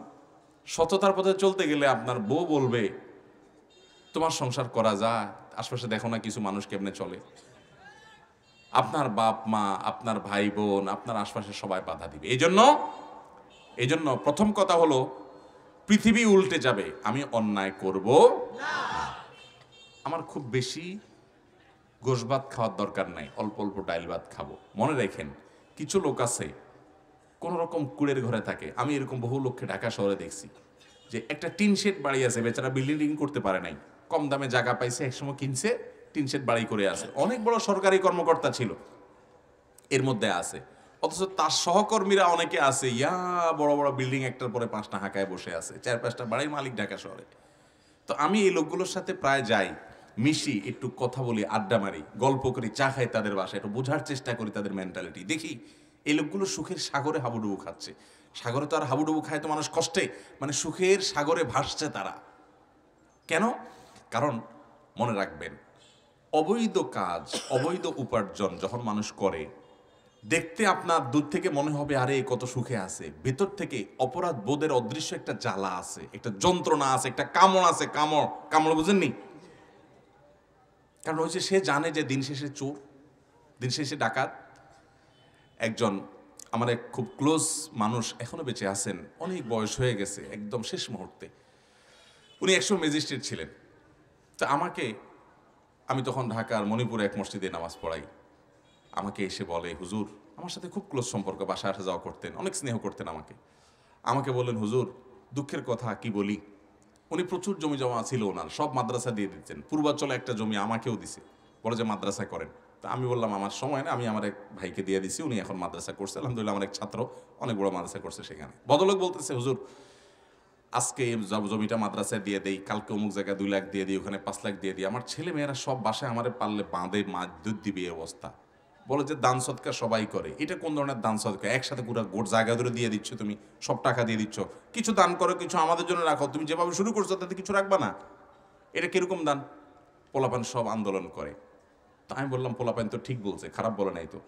সততার পথে চলতে গেলে আপনার বউ বলবে, তোমার সংসার করা যায় আশপাশে দেখো না কিছু মানুষ কেমনে চলে? আপনার বাপ, মা, আপনার ভাই বোন, আপনার আশপাশে সবাই বাধা দিবে। এই জন্য এই জন্য প্রথম কথা হলো, পৃথিবী উল্টে যাবে, আমি অন্যায় করব। আমার খুব বেশি গোশ ভাত খাওয়ার দরকার নাই, অল্প অল্প ডাইল ভাত খাব। মনে রাখেন, কিছু লোক আছে কোন রকম কুড়ের ঘরে থাকে। আমি এরকম বহু লোককে ঢাকা শহরে দেখছি যে একটা টিন শেড বাড়ি আছে, বেচারা বিল্ডিং করতে পারে নাই। কম দামে জায়গা পাইছে একসময় কিনছে, টিন শেড বাড়ি করে আছে। অনেক বড় সরকারি কর্মকর্তা ছিল, এর মধ্যে আছে। অথচ তার সহকর্মীরা অনেকে আছে, ইয়া, বড় বড় বিল্ডিং একটার পরে পাঁচটা হাঁকায় বসে আছে, চার পাঁচটা বাড়ির মালিক ঢাকা শহরে। তো আমি এই লোকগুলোর সাথে প্রায় যাই, মিশি, একটু কথা বলি, আড্ডা মারি, গল্প করি, চা খাই তাদের বাসায়, একটু বোঝার চেষ্টা করি তাদের মেন্টালিটি দেখি এই লোকগুলো সুখের সাগরে হাবুডুবু খাচ্ছে। সাগরে তো আর হাবুডুবু খায় তো মানুষ কষ্টে। মানে সুখের সাগরে ভাসছে তারা। কেন? কারণ মনে রাখবেন, অবৈধ কাজ, অবৈধ উপার্জন যখন মানুষ করে, দেখতে আপনার দূর থেকে মনে হবে, আরে কত সুখে আছে। ভেতর থেকে অপরাধ বোধের অদৃশ্য একটা জ্বালা আছে, একটা যন্ত্রণা আছে, একটা কামড় আছে, কামড় কামড় বুঝেননি? কারণ যে সে জানে যে দিন শেষে চোর, দিন শেষে ডাকাত। একজন আমার এক খুব ক্লোজ মানুষ এখনও বেঁচে আছেন, অনেক বয়স হয়ে গেছে, একদম শেষ মুহূর্তে। উনি একশো ম্যাজিস্ট্রেট ছিলেন। তো আমাকে, আমি তখন ঢাকার মণিপুরে এক মসজিদে নামাজ পড়াই। আমাকে এসে বলে, হুজুর, আমার সাথে খুব ক্লোজ সম্পর্ক বাসা আসা যাওয়া করতেন, অনেক স্নেহ করতেন আমাকে। আমাকে বললেন, হুজুর, দুঃখের কথা কি বলি? উনি প্রচুর জমি জমা ছিল ওনার, সব মাদ্রাসা দিয়ে দিচ্ছেন পূর্বাঞ্চলে একটা জমি আমাকেও দিছে। বলে যে মাদ্রাসা করেন। তা আমি বললাম, আমার সময় না আমি আমার এক ভাইকে দিয়ে দিছি, উনি এখন মাদ্রাসা করছে। আলহামদুলিল্লাহ আমার এক ছাত্র অনেক বড় মাদ্রাসা করছে সেখানে। বদলোক বলতেছে, হুজুর, আজকে জমিটা মাদ্রাসায় দিয়ে দেই, কালকে অমুক জায়গায় দুই লাখ দিয়ে দিই, ওখানে পাঁচ লাখ দিয়ে দিই। আমার ছেলে মেয়েরা সব বাসায় আমারে পারলে বাঁধে দুধ দিবে অবস্থা। বলে যে দান সৎকার সবাই করে। এটা কোন ধরনের দান সৎকার? একসাথে পুরো গোট জায়গা ধরে দিয়ে দিচ্ছ তুমি, সব টাকা দিয়ে দিচ্ছ। কিছু দান করো, কিছু আমাদের জন্য রাখো, তুমি যেভাবে শুরু করছ তাতে কিছু রাখবা না? এটা কীরকম দান? পোলাপান সব আন্দোলন করে। তা আমি বললাম পোলাপান তো ঠিক বলছে, খারাপ বলে নাই তো।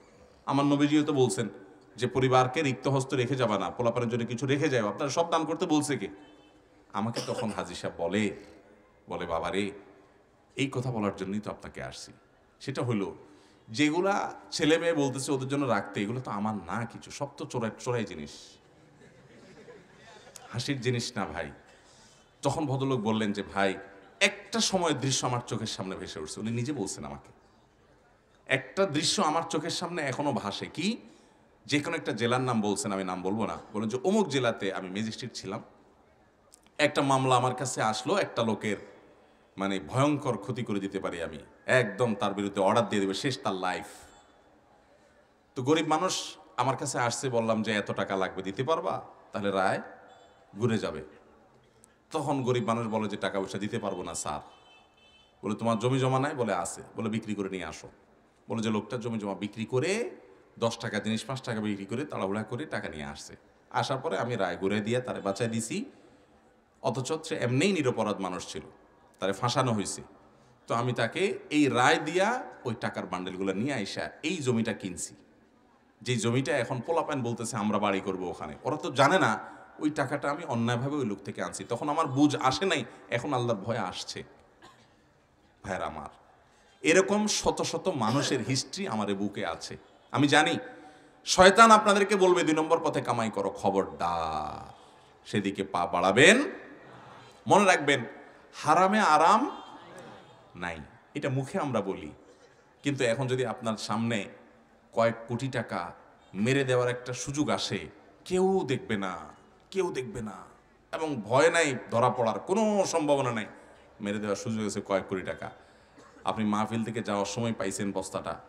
আমার নবীজিও তো বলছেন যে, পরিবারকে রিক্ত হস্ত রেখে যাবা না, পোলাপানের জন্য কিছু রেখে যাও আপনারা সব দান করতে বলছে কে? আমাকে তখন হাজি সাহেব বলে বলে, বাবা রে, এই কথা বলার জন্যই তো আপনাকে আসছি। সেটা হলো, যেগুলা ছেলে মেয়ে বলতেছে ওদের জন্য রাখতে, এগুলো তো আমার না কিছু, সব তো চোরাই চোরাই জিনিস। হাসির জিনিস না ভাই। তখন ভদ্রলোক বললেন যে, ভাই, একটা সময় দৃশ্য আমার চোখের সামনে ভেসে উঠছে। উনি নিজে বলছেন আমাকে। একটা দৃশ্য আমার চোখের সামনে এখনও ভাসে। কি? যে কোনো একটা জেলার নাম বলছেন, আমি নাম বলব না। বলেন যে অমুক জেলাতে আমি ম্যাজিস্ট্রেট ছিলাম। একটা মামলা আমার কাছে আসলো, একটা লোকের মানে ভয়ঙ্কর ক্ষতি করে দিতে পারি আমি। একদম তার বিরুদ্ধে অর্ডার দিয়ে দেবে, শেষ তার লাইফ তো গরিব মানুষ আমার কাছে আসছে, বললাম যে এত টাকা লাগবে, দিতে পারবা? তাহলে রায়, ঘুরে যাবে। তখন গরিব মানুষ বলে যে, টাকা পয়সা দিতে পারব না, স্যার। বলে, তোমার জমি জমা নাই? বলে, আছে। বলে, বিক্রি করে নিয়ে আসো। বলে যে লোকটা জমি জমা বিক্রি করে দশ টাকা জিনিস, পাঁচ টাকা বিক্রি করে তাড়াহুড়া করে টাকা নিয়ে আসছে। আসার পরে আমি রায় ঘুরে দিয়ে তারে বাঁচাই দিছি। অথচ সে এমনিই নিরপরাধ মানুষ ছিল, তারে ফাঁসানো হয়েছে। তো আমি তাকে এই রায় দিয়া ওই টাকার বান্ডেলগুলো নিয়ে আইসা এই জমিটা কিনছি। যে জমিটা এখন পোলাপান বলতেছে, আমরা বাড়ি করব ওখানে। ওরা তো জানে না, ওই টাকাটা আমি অন্যায়ভাবে ওই লোক থেকে আনছি। তখন আমার বুঝ আসে নাই, এখন আল্লাহর ভয় আসছে। ভাইয়ের আমার এরকম শত শত মানুষের হিস্ট্রি আমার বুকে আছে। আমি জানি, শয়তান আপনাদেরকে বলবে, দুই নম্বর পথে কামাই করো, খবরদার। সেদিকে পা বাড়াবেন, মনে রাখবেন, হারামে আরাম নাই। এটা মুখে আমরা বলি, কিন্তু এখন যদি আপনার সামনে কয়েক কোটি টাকা মেরে দেওয়ার একটা সুযোগ আসে, কেউ দেখবে না, কেউ দেখবে না। এবং ভয় নাই, ধরা পড়ার কোনো সম্ভাবনা নাই। মেরে দেওয়ার সুযোগ আছে কয়েক কোটি টাকা। আপনি মাহফিল থেকে যাওয়ার সময় পাইছেন বস্তাটা।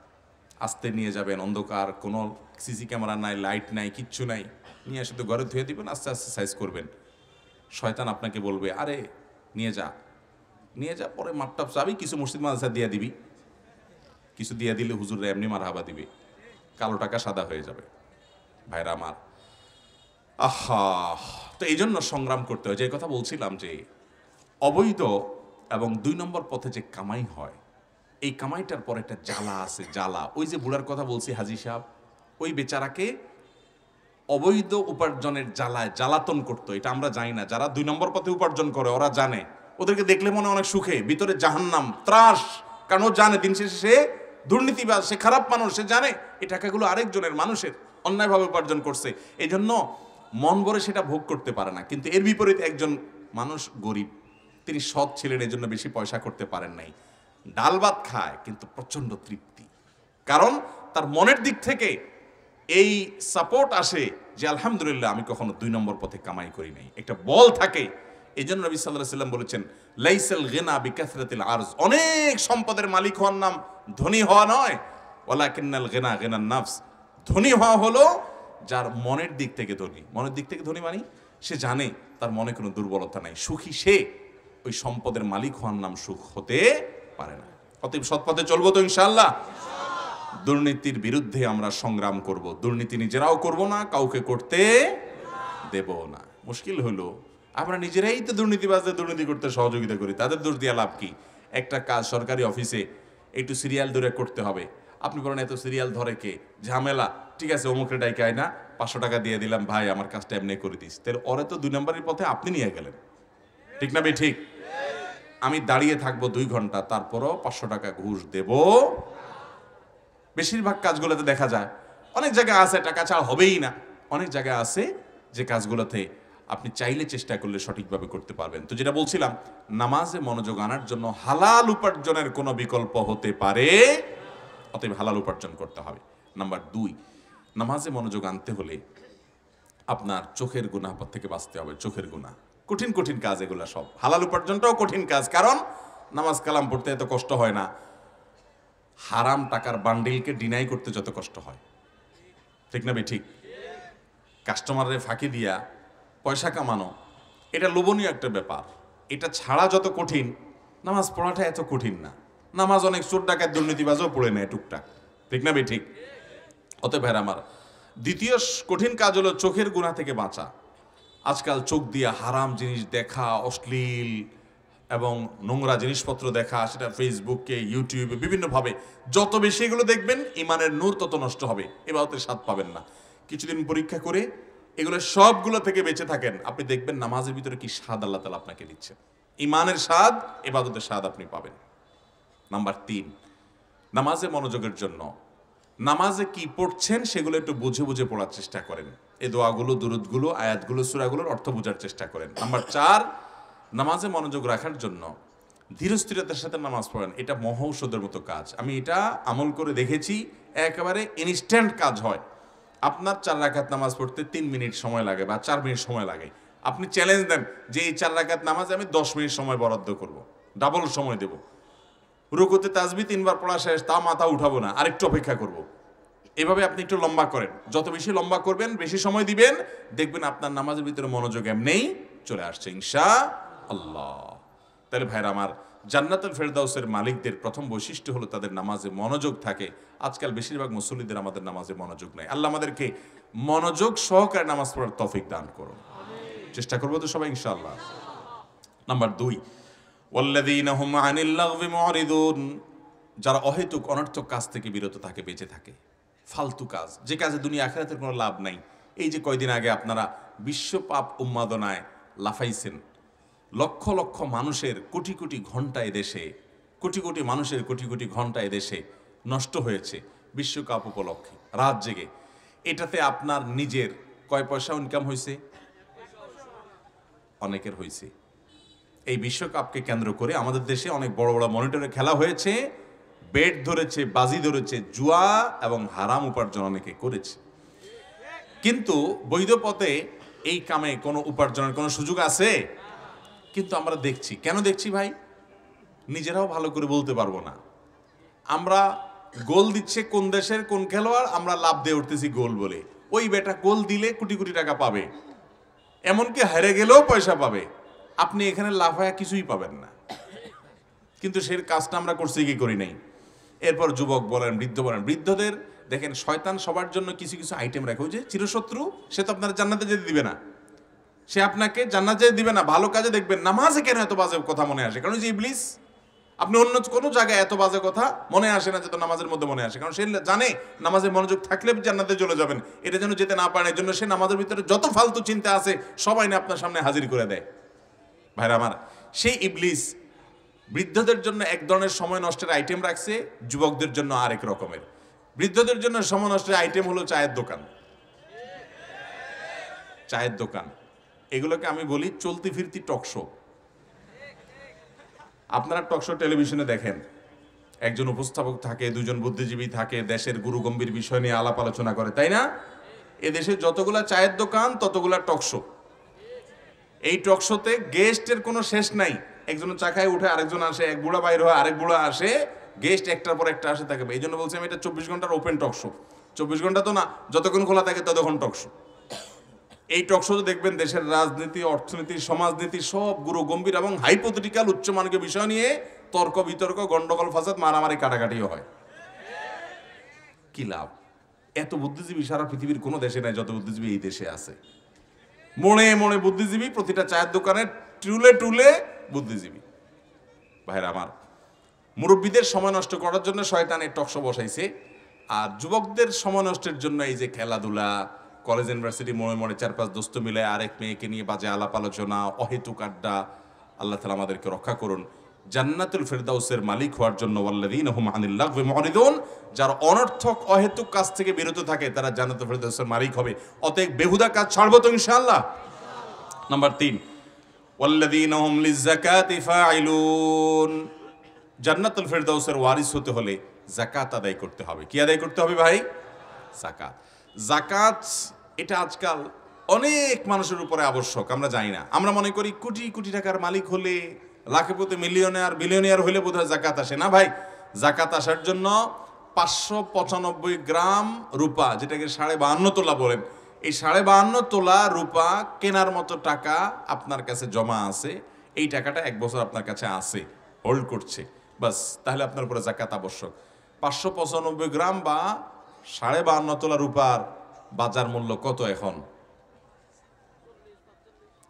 আস্তে নিয়ে যাবেন, অন্ধকার, কোনো সিসি ক্যামেরা নাই, লাইট নাই, কিচ্ছু নাই। নিয়ে এসে তো ঘরে ধুয়ে দিবেন, আস্তে আস্তে সাইজ করবেন। শয়তান আপনাকে বলবে, আরে, নিয়ে যা। নিয়ে যা, পরে মাপটাপ চাবি, কিছু মসজিদ মাদ্রাসা দিয়ে দিবি। কিছু দিয়ে দিলে হুজুররা এমনি মার হাবা দিবে। কালো টাকা সাদা হয়ে যাবে। ভাইরা আমার, আহা! তো এই জন্য সংগ্রাম করতে হয়। যে কথা বলছিলাম যে, অবৈধ এবং দুই নম্বর পথে যে কামাই হয় এই কামাইটার পর একটা জ্বালা আছে, জ্বালা। ওই যে বুড়ার কথা বলছি, হাজি সাহেব, ওই বেচারাকে অবৈধ উপার্জনের জ্বালায় জ্বালাতন করতো, এটা আমরা জানি না। যারা দুই নম্বর পথে উপার্জন করে, ওরা জানে। ওদেরকে দেখলে মনে অনেক সুখে, ভিতরে জাহান্নাম, ত্রাস, কারণ ও জানে, দিন শেষে সে দুর্নীতিবাজ, সে খারাপ মানুষ, সে জানে, এই টাকাগুলো আরেকজনের, মানুষের অন্যায়ভাবে উপার্জন করছে। এই জন্য মন ভরে সেটা ভোগ করতে পারে না। কিন্তু এর বিপরীতে একজন মানুষ গরিব, তিনি সৎ ছিলেন জন্য বেশি পয়সা করতে পারেন নাই। ডাল ভাত খায়, কিন্তু প্রচণ্ড তৃপ্তি। কারণ তার মনের দিক থেকে এই সাপোর্ট আসে যে, আলহামদুলিল্লাহ, আমি কখনো দুই নম্বর পথে কামাই করি নাই। একটা বল থাকে। এই জন্য নবী সাল্লাহ সাল্লাম বলেছেন, লাইসাল গেনা বিকাসরাতিল আরজ। অনেক সম্পদের মালিক হওয়ার নাম ধনী হওয়া নয়। ওলা কিন্নাল গেনা গেনার নাফস। ধনী হওয়া হলো যার মনের দিক থেকে ধনী। মনের দিক থেকে ধনী মানে সে জানে তার মনে কোনো দুর্বলতা নাই। সুখী সে ওই সম্পদের মালিক হওয়ার নাম সুখ হতে পারে না। অতএব সৎপথে চলবো তো ইনশাল্লাহ দুর্নীতির বিরুদ্ধে আমরা সংগ্রাম করব। দুর্নীতি নিজেরাও করব না, কাউকে করতে দেব না। মুশকিল হলো, আমরা নিজেরাই তো দুর্নীতিবাজদের দুর্নীতি করতে সহযোগিতা করি। তাদের দোষ দিয়া লাভ কি? একটা কাজ সরকারি অফিসে একটু সিরিয়াল ধরে করতে হবে। আপনি বলেন, এত সিরিয়াল ধরে কে? ঝামেলা। ঠিক আছে, অমুকের ডাইকায় না। পাঁচশো টাকা দিয়ে দিলাম। ভাই, আমার কাজটা এমনি করে দিস। তাহলে ওরে তো দুই নম্বরের পথে আপনি নিয়ে গেলেন। ঠিক না ভাই? ঠিক। আমি দাঁড়িয়ে থাকব দুই ঘণ্টা, তারপরও পাঁচশো টাকা ঘুষ দেব। বেশিরভাগ কাজগুলোতে দেখা যায়, অনেক জায়গায় আছে, টাকা ছাড়া হবেই না। অনেক জায়গায় আছে যে কাজগুলোতে আপনি চাইলে চেষ্টা করলে সঠিকভাবে করতে পারবেন। তো যেটা বলছিলাম, নামাজে মনোযোগ আনার জন্য হালাল উপার্জনের কোনো বিকল্প হতে পারে, অতএব হালাল উপার্জন করতে হবে। নাম্বার দুই, নামাজে মনোযোগ আনতে হলে আপনার চোখের গুণা থেকে বাঁচতে হবে, চোখের গুণা কঠিন কঠিন কাজ এগুলা সব। হালাল উপার্জনটাও কঠিন কাজ, কারণ নামাজ কালাম পড়তে এত কষ্ট হয় না। হারাম টাকার বান্ডিলকে ডিনাই করতে যত কষ্ট হয়। ঠিক না ভাই? ঠিক। কাস্টমারের ফাঁকি দিয়া পয়সা কামানো, এটা লোভনীয় একটা ব্যাপার। এটা ছাড়া যত কঠিন, নামাজ পড়াটা এত কঠিন না। নামাজ অনেক চোর ডাকাত দুর্নীতিবাজও পড়ে নেয় টুকটাক। ঠিক না ভাই? ঠিক। অতএব ভাইরা আমার, দ্বিতীয় কঠিন কাজ হলো চোখের গুণা থেকে বাঁচা। আজকাল চোখ দিয়ে হারাম জিনিস দেখা, অশ্লীল এবং নোংরা জিনিসপত্র দেখা, সেটা ফেসবুকে ইউটিউবে বিভিন্নভাবে। যত বেশি এগুলো দেখবেন, ইমানের নূর তত নষ্ট হবে। এবারতে স্বাদ পাবেন না। কিছুদিন পরীক্ষা করে এগুলো সবগুলো থেকে বেঁচে থাকেন। আপনি দেখবেন নামাজের ভিতরে কি স্বাদ আল্লাহ তালা আপনাকে দিচ্ছেন ইমানের স্বাদ এবাদতের স্বাদ আপনি পাবেন। নাম্বার তিন, নামাজে মনোযোগের জন্য। নামাজে কি পড়ছেন, সেগুলো একটু বুঝে বুঝে পড়ার চেষ্টা করেন। এই দোয়াগুলো, দুরুদগুলো, আয়াতগুলো, সুরাগুলোর অর্থ বোঝার চেষ্টা করেন। নাম্বার চার, নামাজে মনোযোগ রাখার জন্য ধীরস্থিরতার সাথে নামাজ পড়েন, এটা মহৌষধের মতো কাজ। আমি এটা আমল করে দেখেছি, একেবারে ইনস্ট্যান্ট কাজ হয়। আপনার চার রাকাত নামাজ পড়তে তিন মিনিট সময় লাগে বা চার মিনিট সময় লাগে। আপনি চ্যালেঞ্জ দেন যে এই চার রাকাত নামাজ আমি দশ মিনিট সময় বরাদ্দ করব ডাবল সময় দেব। রুকুতে তাজবি তিনবার পড়া শেষ, তা মাথা উঠাবো না, আরেকটু অপেক্ষা করব। এভাবে আপনি একটু লম্বা করেন। যত বেশি লম্বা করবেন, বেশি সময় দিবেন, দেখবেন আপনার নামাজের ভিতরে মনোযোগ এমনিই চলে আসছে ইনশা আল্লাহ তাহলে ভাইরা আমার জান্নাতুল ফেরদাউসের মালিকদের প্রথম বৈশিষ্ট্য হলো তাদের নামাজে মনোযোগ থাকে। আজকাল বেশিরভাগ মুসল্লিদের আমাদের নামাজে মনোযোগ নাই। আল্লাহ আমাদেরকে মনোযোগ সহকারে নামাজ পড়ার তফিক দান করুন। চেষ্টা করব তো সবাই ইনশাআল্লাহ। নাম্বার দুই যারা অহেতুক, অনর্থক কাজ থেকে বিরত থাকে, বেঁচে থাকে। ফালতু কাজ। যে কাজে দুনিয়া আখেরাতের কোনো লাভ নাই। এই যে কয়দিন আগে আপনারা বিশ্ব পাপ উন্মাদনায় লাফাইছেন। লক্ষ লক্ষ মানুষের কোটি কোটি ঘণ্টা দেশে, কোটি কোটি মানুষের কোটি কোটি ঘণ্টা দেশে নষ্ট হয়েছে বিশ্বকাপ উপলক্ষে, রাত জেগে। এটাতে আপনার নিজের কয় পয়সা ইনকাম হয়েছে অনেকের হয়েছে এই বিশ্বকাপকে কেন্দ্র করে আমাদের দেশে অনেক বড় বড় মনিটরে খেলা হয়েছে। বেট ধরেছে, বাজি ধরেছে, জুয়া এবং হারাম উপার্জন অনেকে করেছে। কিন্তু বৈধ পথে এই কামে কোনো উপার্জনের কোনো সুযোগ আছে? কিন্তু আমরা দেখছি। কেন দেখছি ভাই? নিজেরাও ভালো করে বলতে পারব না। আমরা গোল দিচ্ছে কোন দেশের কোন খেলোয়াড়, আমরা লাভ দিয়ে উঠতেছি গোল বলে। ওই বেটা গোল দিলে কোটি কোটি টাকা পাবে। এমনকি হেরে গেলেও পয়সা পাবে। আপনি এখানে লাভ লাফায়া কিছুই পাবেন না। কিন্তু সে কাজটা আমরা করছি কি করি নাই? এরপর যুবক বলেন, বৃদ্ধ বলেন, বৃদ্ধদের দেখেন শয়তান সবার জন্য কিছু কিছু আইটেম রাখে। যে চিরশত্রু, সে তো আপনার জান্নাতে যেতে দিবে না। সে আপনাকে জান্নাত যেতে দিবে না, ভালো কাজে দেখবেন, নামাজে কেন এত বাজে কথা মনে আসে? কারণ যে ইবলিস, আপনি অন্য কোনো জায়গায় এত বাজে কথা মনে আসে না যত নামাজের মধ্যে মনে আসে। কারণ সে জানে নামাজে মনোযোগ থাকলে জান্নাতে চলে যাবেন। এটা যেন যেতে না পারে এর জন্য সে নামাজের ভিতরে যত ফালতু চিন্তা আছে সবাই না আপনার সামনে হাজির করে দেয়। ভাইরা আমার, সেই ইবলিস বৃদ্ধদের জন্য এক ধরনের সময় নষ্টের আইটেম রাখছে, যুবকদের জন্য আরেক রকমের। বৃদ্ধদের জন্য সময় নষ্টের আইটেম হলো চায়ের দোকান। চায়ের দোকান। এগুলোকে আমি বলি চলতি ফিরতি টকশো আপনারা টকশো টেলিভিশনে দেখেন। একজন উপস্থাপক থাকে, দুজন বুদ্ধিজীবী থাকে, দেশের গুরু গম্ভীর বিষয় নিয়ে আলাপ আলোচনা করে, তাই না? এদেশে যতগুলা চায়ের দোকান, ততগুলা টকশো এই টকশোতে গেস্টের কোনো শেষ নাই। একজন চাকায় উঠে আরেকজন আসে, এক বুড়া বাইর হয়, আরেক বুড়া আসে গেস্ট একটার পর একটা আসে থাকবে এই জন্য বলছি আমি এটা চব্বিশ ঘণ্টার ওপেন টকশো চব্বিশ ঘণ্টা তো না, যতক্ষণ খোলা থাকে ততক্ষণ টকশো এই টকশোতে দেখবেন দেশের রাজনীতি, অর্থনীতি, সমাজনীতি সব গুরু গম্ভীর এবং হাইপোথেটিক্যাল উচ্চমানকে বিষয় নিয়ে তর্ক বিতর্ক, গন্ডগোল, ফাসাদ, মারামারি, কাটাকাটিও হয়। কি লাভ? এত বুদ্ধিজীবী সারা পৃথিবীর কোনো দেশে নাই যত বুদ্ধিজীবী এই দেশে আছে। মনে মনে বুদ্ধিজীবী প্রতিটা চায়ের দোকানে টুলে টুলে বুদ্ধিজীবী। ভাইরা আমার, মুরব্বীদের সময় নষ্ট করার জন্য শয়তানের টকশো বসাইছে, আর যুবকদের সময় নষ্টের জন্য এই যে খেলাধুলা, কলেজ, ইউনিভার্সিটি, মনে মনে চার পাঁচ দোস্ত মিলে আরেক মেয়েকে নিয়ে বাজে আলাপ আলোচনা, অহেতুক আড্ডা, আল্লাহ তালা আমাদেরকে রক্ষা করুন। জান্নাতুল ফেরদাউসের মালিক হওয়ার জন্য ওয়াল্লাযীনা হুম আনিল লাগবি মুরিদুন অনর্থক, অহেতুক কাজ থেকে বিরত থাকে, তারা জান্নাতুল ফেরদাউসের মালিক হবে। অতএব বেহুদা কাজ ছাড়বো তো ইনশাআল্লাহ। নাম্বার তিন ওয়াল্লাযীনা হুম লিযাকাতি ফাইলুন জান্নাতুল ফেরদাউসের ওয়ারিস হতে হলে জাকাত আদায় করতে হবে। কি আদায় করতে হবে ভাই? জাকাত জাকাত এটা আজকাল অনেক মানুষের উপরে আবশ্যক, আমরা জানি না। আমরা মনে করি কোটি কোটি টাকার মালিক হলে লাখপতি মিলিয়নিয়ার, বিলিয়নিয়ার হলে বোধহয় জাকাত আসে। না ভাই জাকাত আসার জন্য পাঁচশো পঁচানব্বই গ্রাম রূপা, যেটাকে সাড়ে বাহান্ন তোলা বলেন এই সাড়ে বাহান্ন তোলা রূপা কেনার মতো টাকা আপনার কাছে জমা আছে, এই টাকাটা এক বছর আপনার কাছে আছে, হোল্ড করছে। বাস, তাহলে আপনার উপরে জাকাত আবশ্যক। পাঁচশো পঁচানব্বই গ্রাম বা সাড়ে বাহান্ন তোলা রূপার বাজার মূল্য কত এখন?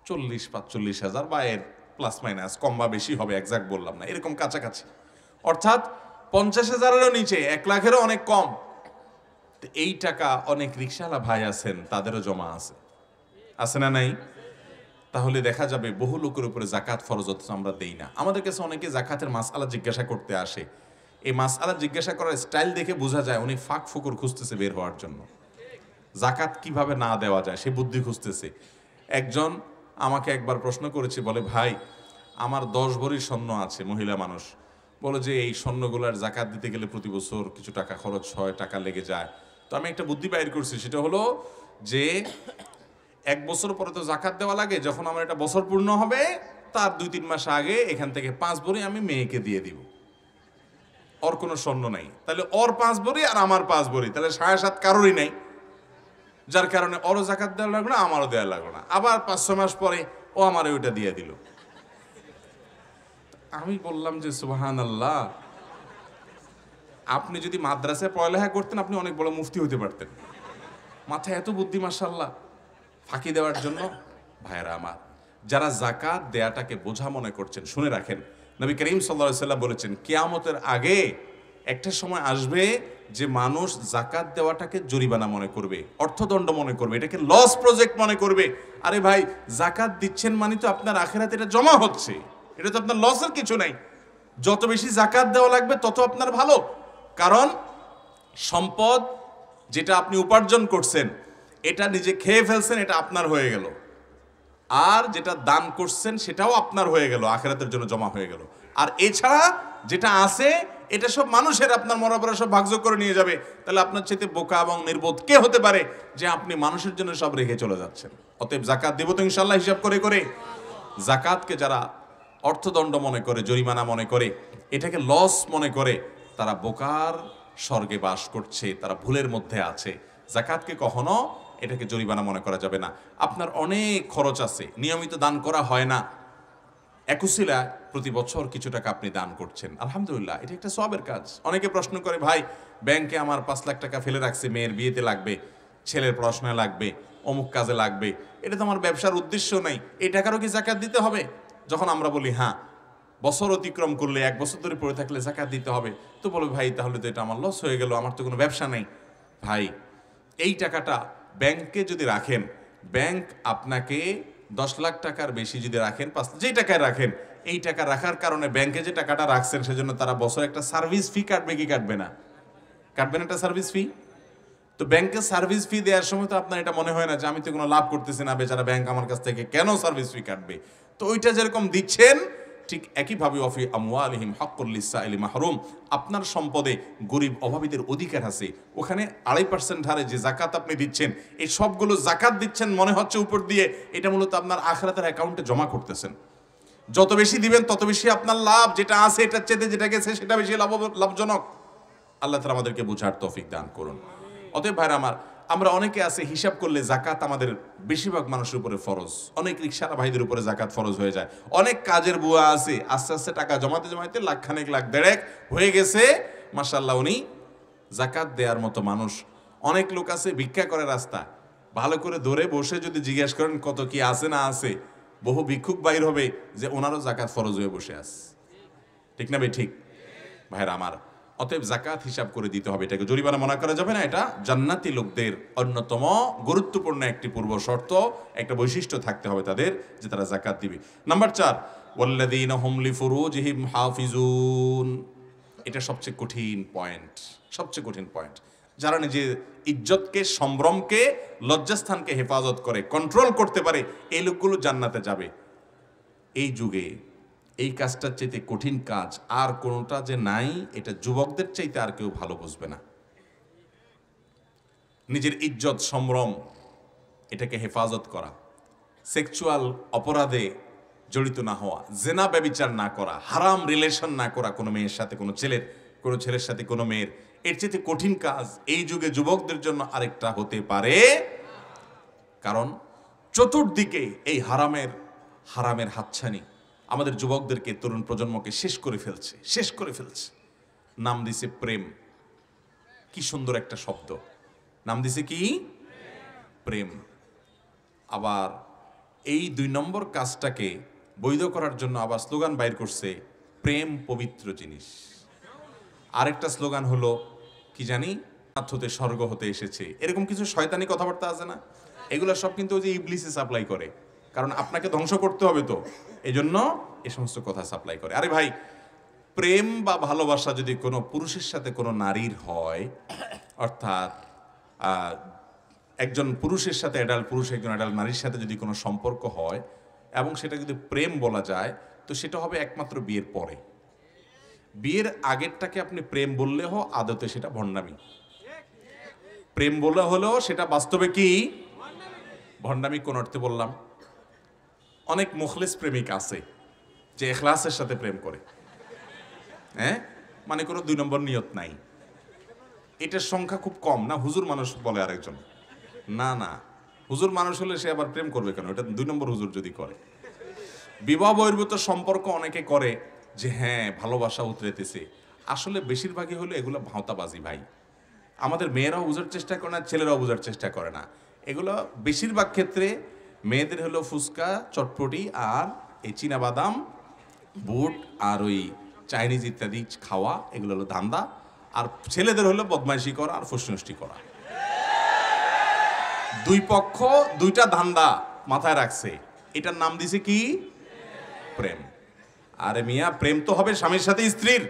চল্লিশ, পাঁচচল্লিশ হাজার বা এর প্লাস মাইনাস কম বা বেশি হবে একজাক্ট বললাম না, এরকম কাছাকাছি। অর্থাৎ পঞ্চাশ হাজারেরও নিচে, এক লাখেরও অনেক কম। এই টাকা অনেক রিক্সাওয়ালা ভাই আছেন, তাদেরও জমা আছে। আছে না নাই? তাহলে দেখা যাবে বহু লোকের উপরে জাকাত ফরজ, অথচ আমরা দেই না। আমাদের কাছে অনেকে জাকাতের মাসআলা জিজ্ঞাসা করতে আসে। এই মাসআলা জিজ্ঞাসা করার স্টাইল দেখে বোঝা যায় উনি ফাঁক ফুকুর খুঁজতেছে বের হওয়ার জন্য। জাকাত কীভাবে না দেওয়া যায় সে বুদ্ধি খুঁজতেছে। একজন আমাকে একবার প্রশ্ন করেছে, বলে, ভাই, আমার দশ ভরি স্বর্ণ আছে, মহিলা মানুষ। বলে যে, এই স্বর্ণগুলার জাকাত দিতে গেলে প্রতি বছর কিছু টাকা খরচ হয়, টাকা লেগে যায়। তো আমি একটা বুদ্ধি বাইর করছি, সেটা হলো যে এক বছর পরে তো জাকাত দেওয়া লাগে, যখন আমার এটা বছর পূর্ণ হবে, তার দুই তিন মাস আগে এখান থেকে পাঁচ ভরি আমি মেয়েকে দিয়ে দিব। ওর কোনো স্বর্ণ নাই। তাহলে ওর পাঁচ ভরি আর আমার পাঁচ ভরি তাহলে সাড়ে সাত কারোরই নাই। যার কারণে ওরও জাকাত দেওয়া লাগল না, আমারও দেওয়া লাগল না। আবার পাঁচ ছ মাস পরে ও আমার ওইটা দিয়ে দিল। আমি বললাম যে সুবাহান আল্লাহ আপনি যদি মাদ্রাসায় পড়ালেখা করতেন, আপনি অনেক বড় মুফতি হতে পারতেন। মাথায় এত বুদ্ধি মাসাল্লাহ ফাঁকি দেওয়ার জন্য ভাইরা আমার, যারা জাকাত দেয়াটাকে বোঝা মনে করছেন, শুনে রাখেন। নবী করিম সাল্লা সাল্লাম বলেছেন, কেয়ামতের আগে একটা সময় আসবে যে মানুষ জাকাত দেওয়াটাকে জরিমানা মনে করবে, অর্থদণ্ড মনে করবে, এটাকে লস প্রজেক্ট মনে করবে। আরে ভাই জাকাত দিচ্ছেন মানে তো আপনার আখেরাতে এটা জমা হচ্ছে। এটা তো আপনার লসের কিছু নাই। যত বেশি জাকাত দেওয়া লাগবে, তত আপনার ভালো। কারণ সম্পদ যেটা আপনি উপার্জন করছেন, এটা নিজে খেয়ে ফেলছেন, এটা আপনার হয়ে গেল। আর যেটা দান করছেন, সেটাও আপনার হয়ে গেল, আখেরাতের জন্য জমা হয়ে গেল। আর এছাড়া যেটা আছে, এটা সব মানুষের, আপনার মরাপরা সব ভাগযোগ করে নিয়ে যাবে। তাহলে আপনার চেয়ে বোকা এবং নির্বোধ কে হতে পারে যে আপনি মানুষের জন্য সব রেখে চলে যাচ্ছেন? অতএব জাকাত দেব তো ইনশাল্লাহ হিসাব করে করে। জাকাতকে যারা অর্থদণ্ড মনে করে, জরিমানা মনে করে, এটাকে লস মনে করে তারা বোকার স্বর্গে বাস করছে, তারা ভুলের মধ্যে আছে। জাকাতকে কখনো এটাকে জরিমানা মনে করা যাবে না। আপনার অনেক খরচ আছে, নিয়মিত দান করা হয় না। একুশিলা প্রতি বছর কিছু টাকা আপনি দান করছেন। আলহামদুলিল্লাহ, এটা একটা সবের কাজ। অনেকে প্রশ্ন করে, ভাই, ব্যাংকে আমার পাঁচ লাখ টাকা ফেলে রাখছে, মেয়ের বিয়েতে লাগবে, ছেলের পড়াশোনায় লাগবে, অমুক কাজে লাগবে। এটা তো আমার ব্যবসার উদ্দেশ্য নাই। এই টাকারও কি জাকাত দিতে হবে? যখন আমরা বলি হ্যাঁ বছর অতিক্রম করলে, এক বছর ধরে পড়ে থাকলে জাকাত দিতে হবে। তো বলো ভাই, তাহলে তো এটা আমার লস হয়ে গেল, আমার তো কোনো ব্যবসা নেই। ভাই, এই টাকাটা ব্যাংকে যদি রাখেন, ব্যাংক আপনাকে দশ লাখ টাকার বেশি যদি রাখেন, পাঁচ যেই টাকায় রাখেন, এই টাকা রাখার কারণে ব্যাংকে যে টাকাটা রাখছেন, সেজন্য তারা বছর একটা সার্ভিস ফি কাটবে কি কাটবে না? কাটবে না একটা সার্ভিস ফি তো ব্যাংকে সার্ভিস ফি দেওয়ার সময় তো আপনার এটা মনে হয় না যে আমি তো কোনো লাভ করতেছি না, বেচারা ব্যাংক আমার কাছ থেকে কেন সার্ভিস ফি কাটবে? তো ওইটা যেরকম দিচ্ছেন ঠিক একইভাবে অফি আমওয়ালিহিম হকুল্লিসা আলী মাহরুম। আপনার সম্পদে গরিব অভাবীদের অধিকার আছে। ওখানে আড়াই পার্সেন্ট হারে যে জাকাত আপনি দিচ্ছেন, এই সবগুলো জাকাত দিচ্ছেন মনে হচ্ছে উপর দিয়ে এটা মূলত আপনার আখরাতের অ্যাকাউন্টে জমা করতেছেন। যত বেশি দিবেন, তত বেশি আপনার লাভ, যেটা আছে এটার চেয়ে যেটা গেছে, সেটা বেশি লাভ লাভজনক। আল্লাহ তালা আমাদেরকে বুঝার তৌফিক দান করুন। অতএব ভাইরা আমার আমরা অনেকে আছে, হিসাব করলে জাকাত আমাদের বেশিরভাগ মানুষের উপরে ফরজ। অনেক রিক্সারা ভাইদের উপরে জাকাত ফরজ হয়ে যায়। অনেক কাজের বুয়া আছে, আস্তে আস্তে টাকা জমাতে জমাতে লাখ খানেক, লাখ দেড়েক হয়ে গেছে। মাসাল্লাহ উনি জাকাত দেওয়ার মতো মানুষ। অনেক লোক আছে, ভিক্ষা করে রাস্তা। ভালো করে ধরে বসে যদি জিজ্ঞেস করেন কত কি আছে না আছে, বহু ভিক্ষুক বাইর হবে যে ওনারও জাকাত ফরজ হয়ে বসে আছে। ঠিক না ভাই? ঠিক। ভাইরা আমার অতএব জাকাত হিসাব করে দিতে হবে। এটাকে জরিমানা মনে করা যাবে না। এটা জান্নাতি লোকদের অন্যতম গুরুত্বপূর্ণ একটি পূর্ব শর্ত, একটা বৈশিষ্ট্য থাকতে হবে তাদের যে তারা জাকাত দিবে। নাম্বার চার ওয়াল্লাদিন হুমলি ফুরুজহিম হাফিজুন। এটা সবচেয়ে কঠিন পয়েন্ট, সবচেয়ে কঠিন পয়েন্ট। যারা নিজের ইজ্জতকে, সম্ভ্রমকে, লজ্জাস্থানকে হেফাজত করে, কন্ট্রোল করতে পারে, এই লোকগুলো জান্নাতে যাবে। এই যুগে এই কাজটার চাইতে কঠিন কাজ, আর কোনোটা যে নাই, এটা যুবকদের চাইতে আর কেউ ভালো বুঝবে না। নিজের ইজ্জত, সম্ভ্রম, এটাকে হেফাজত করা, সেক্সুয়াল অপরাধে জড়িত না হওয়া, জেনা ব্যবিচার না করা, হারাম রিলেশন না করা কোনো মেয়ের সাথে, কোনো ছেলের কোনো ছেলের সাথে, কোনো মেয়ের, এর চাইতে কঠিন কাজ এই যুগে যুবকদের জন্য আরেকটা হতে পারে। কারণ চতুর্দিকে এই হারামের হারামের হাতছানি আমাদের যুবকদেরকে তরুণ প্রজন্মকে শেষ করে ফেলছে, শেষ করে ফেলছে। নাম দিছে প্রেম। কি সুন্দর একটা শব্দ। নাম দিছে কি? প্রেম। আবার এই দুই নম্বর কাজটাকে বৈধ করার জন্য আবার স্লোগান বাইর করছে, প্রেম পবিত্র জিনিস। আরেকটা স্লোগান হলো, কি জানি? হতে স্বর্গ হতে এসেছে। এরকম কিছু শয়তানি কথাবার্তা আছে না? এগুলো সব কিন্তু ওই যে ইবলিসে সাপ্লাই করে। কারণ আপনাকে ধ্বংস করতে হবে তো। এই জন্য এ সমস্ত কথা সাপ্লাই করে। আরে ভাই, প্রেম বা ভালোবাসা যদি কোনো পুরুষের সাথে কোনো নারীর হয়, অর্থাৎ একজন পুরুষের সাথে অ্যাডাল্ট পুরুষ, একজন অ্যাডাল্ট নারীর সাথে যদি কোনো সম্পর্ক হয় এবং সেটা যদি প্রেম বলা যায়, তো সেটা হবে একমাত্র বিয়ের পরে। বিয়ের আগেরটাকে আপনি প্রেম বললে হো আদতে সেটা ভণ্ডামি। প্রেম বলে হলেও সেটা বাস্তবে কি? ভণ্ডামি কোন অর্থে বললাম? অনেক মুখলিস প্রেমিক আছে যে এখলাসের সাথে প্রেম করে। হ্যাঁ? মানে কোনো দুই নম্বর নিয়ত নাই। এটার সংখ্যা খুব কম। না, হুজুর মানুষ বলে আরেকজন। না না। হুজুর মানুষ হলে সে আবার প্রেম করবে কেন? এটা দুই নম্বর হুজুর যদি করে। বিবাহ বহির্ভূত সম্পর্ক অনেকে করে যে হ্যাঁ ভালোবাসা উতরেতেছে। আসলে বেশিরভাগই হলো এগুলো ভাঁওতাবাজি ভাই। আমাদের মেয়েরাও বোঝার চেষ্টা করে না, ছেলেরাও বোঝার চেষ্টা করে না। এগুলো বেশিরভাগ ক্ষেত্রে মেয়েদের হলো ফুচকা, চটপটি আর এই বাদাম বুট আর ওই চাইনিজ ইত্যাদি খাওয়া, এগুলো হলো ধান্দা। আর ছেলেদের হলো বদমাইশি করা আর ফুসনষ্টি করা। দুই পক্ষ দুইটা ধান্দা মাথায় রাখছে। এটার নাম দিছে কি? প্রেম। আরে মিয়া, প্রেম তো হবে স্বামীর সাথে স্ত্রীর।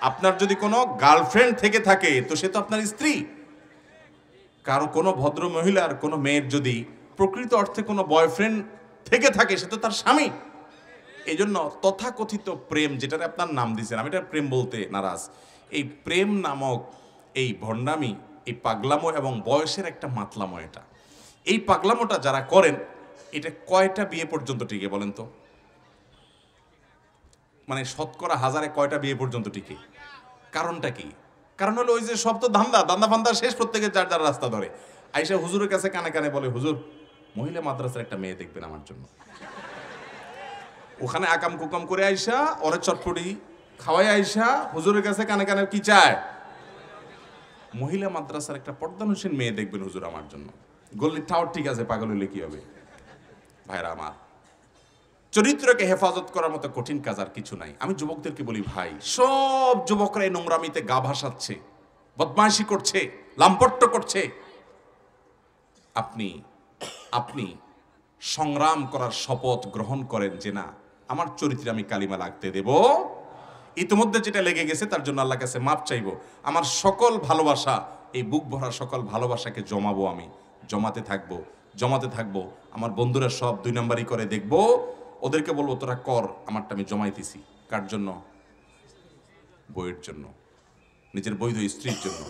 আপনার যদি কোনো গার্লফ্রেন্ড থেকে থাকে, তো সে তো আপনার স্ত্রী। কারও কোনো ভদ্র মহিলার কোনো মেয়ের যদি প্রকৃত অর্থে কোনো বয়ফ্রেন্ড থেকে থাকে, সে তো তার স্বামী। এই জন্য তথাকথিত প্রেম, যেটার আপনার নাম দিয়েছেন আমি এটা প্রেম বলতে নারাজ। এই প্রেম নামক এই ভণ্ডামি, এই পাগলামো এবং বয়সের একটা মাতলামো এটা। এই পাগলামোটা যারা করেন, এটা কয়টা বিয়ে পর্যন্ত টিকে বলেন তো? মানে শতকরা হাজারে কয়টা বিয়ে পর্যন্ত টিকে? কারণটা কি? কারণ হলো ওই যে সব তো ধান্দা দান্দা ফান্দা শেষ প্রত্যেকে যার যার রাস্তা ধরে। আইসা হুজুরের কাছে কানে কানে বলে, হুজুর মহিলা মাদ্রাসার একটা মেয়ে দেখবেন আমার জন্য। ওখানে আকাম কুকাম করে আইসা ওরে চটপটি খাওয়াই আইসা, হুজুরের কাছে কানে কানে কি চায়? মহিলা মাদ্রাসার একটা পর্দানুসীন মেয়ে দেখবেন হুজুর আমার জন্য। গল্লি টাওয়ার ঠিক আছে, পাগল হইলে কি হবে? ভাইরা আমার, চরিত্রকে হেফাজত করার মতো কঠিন কাজ আর কিছু নাই। আমি যুবকদেরকে বলি, ভাই, সব যুবকরা এই নোংরামিতে গা ভাসাচ্ছে, বদমাইশি করছে, লাম্পট্য করছে। আপনি আপনি সংগ্রাম করার শপথ গ্রহণ করেন যে না, আমার চরিত্রে আমি কালিমা লাগতে দেব। ইতিমধ্যে যেটা লেগে গেছে, তার জন্য আল্লাহ কাছে মাপ চাইব। আমার সকল ভালোবাসা, এই বুক ভরা সকল ভালোবাসাকে জমাবো আমি। জমাতে থাকব জমাতে থাকব। আমার বন্ধুরা সব দুই নাম্বারই করে দেখব। ওদেরকে বলব, তোরা কর, আমারটা আমি জমাইতেছি। কার জন্য? বইয়ের জন্য। নিজের বৈধ স্ত্রীর জন্য।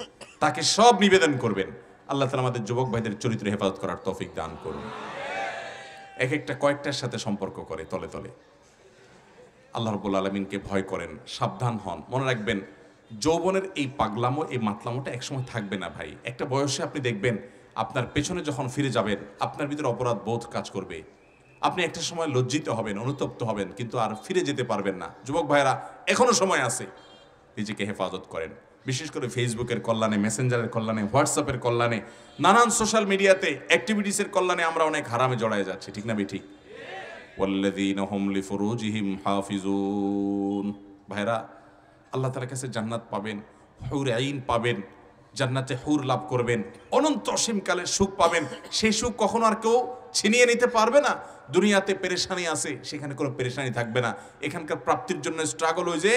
তাকে সব নিবেদন করবেন। আল্লাহ তালা আমাদের যুবক ভাইদের চরিত্র হেফাজত করার তৌফিক দান করুন। এক একটা কয়েকটার সাথে সম্পর্ক করে তলে তলে। আল্লাহ রবুল আলমিনকে ভয় করেন, সাবধান হন। মনে রাখবেন, যৌবনের এই পাগলামো, এই মাতলামোটা একসময় থাকবে না ভাই। একটা বয়সে আপনি দেখবেন, আপনার পেছনে যখন ফিরে যাবেন, আপনার ভিতরে অপরাধ বোধ কাজ করবে। আপনি একটা সময় লজ্জিত হবেন, অনুতপ্ত হবেন, কিন্তু আর ফিরে যেতে পারবেন না। যুবক ভাইরা এখনও সময় আছে। নিজেকে হেফাজত করেন। বিশেষ করে ফেসবুকের কল্যাণে মেসেঞ্জারের কল্যাণে হোয়াটসঅ্যাপের কল্যাণে, নানান সোশ্যাল মিডিয়াতে অ্যাক্টিভিটিসের কল্যাণে আমরা অনেক হারামে জড়ায় যাচ্ছি, ঠিক না বেঠিক ওয়াল্লাযীনা হুম লিফুরুজিহিম হাফিজুন। ভাইরা, আল্লাহ তাআলার কাছে জান্নাত পাবেন, হুর আইন পাবেন, জান্নাতে হুর লাভ করবেন, অনন্ত অসীমকালের সুখ পাবেন। সেই সুখ কখনো আর কেউ ছিনিয়ে নিতে পারবে না। দুনিয়াতে পেরেশানি আছে, সেখানে কোনো পেরেশানি থাকবে না। এখানকার প্রাপ্তির জন্য স্ট্রাগল হয়ে যে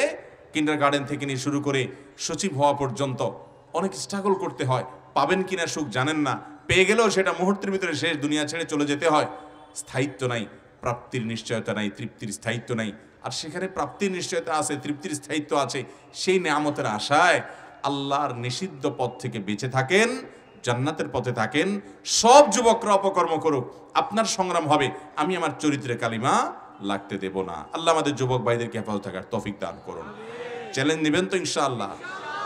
কিন্ডার গার্ডেন থেকে নিয়ে শুরু করে সচিব হওয়া পর্যন্ত অনেক স্ট্রাগল করতে হয়। পাবেন কিনা সুখ জানেন না। পেয়ে গেলেও সেটা মুহূর্তের ভিতরে শেষ দুনিয়া ছেড়ে চলে যেতে হয়। স্থায়িত্ব নাই, প্রাপ্তির নিশ্চয়তা নাই, তৃপ্তির স্থায়িত্ব নাই। আর সেখানে প্রাপ্তির নিশ্চয়তা আছে, তৃপ্তির স্থায়িত্ব আছে, সেই নেয়ামতের আশায় আল্লাহর নিষিদ্ধ পথ থেকে বেঁচে থাকেন, জান্নাতের পথে থাকেন। সব যুবকরা অপকর্ম করুক, আপনার সংগ্রাম হবে। আমি আমার চরিত্রে কালিমা লাগতে দেব না। আল্লাহ আমাদের যুবক ভাইদেরকে হেফাজত থাকার তফিক দান করুন। চ্যালেঞ্জ নেবেন তো ইনশাআল্লাহ।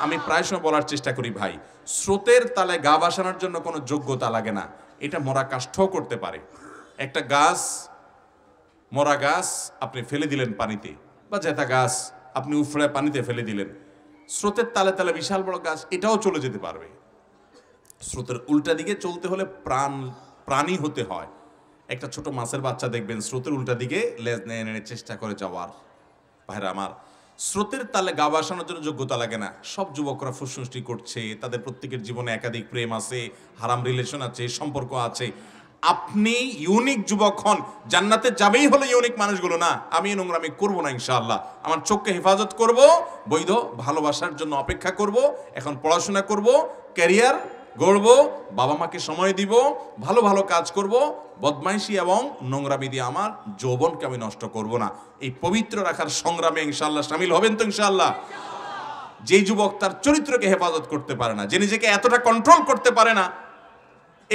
আমি প্রায় সময় বলার চেষ্টা করি, ভাই, স্রোতের তালে গা বাসানোর জন্য কোনো যোগ্যতা লাগে না। এটা মরা কাষ্ঠও করতে পারে। একটা গাছ, মরা গাছ আপনি ফেলে দিলেন পানিতে, বা জেতা গাছ আপনি উফড়ে পানিতে ফেলে দিলেন। স্রোতের তালে তালে বিশাল বড় গাছ, এটাও চলে যেতে পারবে। স্রোতের উল্টা দিকে চলতে হলে প্রাণ, প্রাণী হতে হয়। একটা ছোট মাছের বাচ্চা দেখবেন, স্রোতের উল্টা দিকে লেজ নেড়ে চেষ্টা করে যাওয়ার। ভাইরা আমার স্রোতের তালে গা বাসানোর জন্য যোগ্যতা লাগে না। সব যুবকরা ফুসফুসটি করছে, তাদের প্রত্যেকের জীবনে একাধিক প্রেম আছে, হারাম রিলেশন আছে, সম্পর্ক আছে। আপনি ইউনিক যুবক হন, জান্নাতে যাবেই হলো ইউনিক মানুষগুলো না। আমি নোংরামি করব না ইনশাআল্লাহ। আমার চোখকে হেফাজত করব, বৈধ ভালোবাসার জন্য অপেক্ষা করব, এখন পড়াশোনা করব ক্যারিয়ার গড়ব, বাবা মাকে সময় দিব, ভালো ভালো কাজ করব, বদমাইশি এবং নোংরামি দিয়ে আমার যৌবনকে আমি নষ্ট করব না। এই পবিত্র রাখার সংগ্রামে ইনশাল্লাহ সামিল হবেন তো ইনশাল্লাহ যে যুবক তার চরিত্রকে হেফাজত করতে পারে না, যে নিজেকে এতটা কন্ট্রোল করতে পারে না,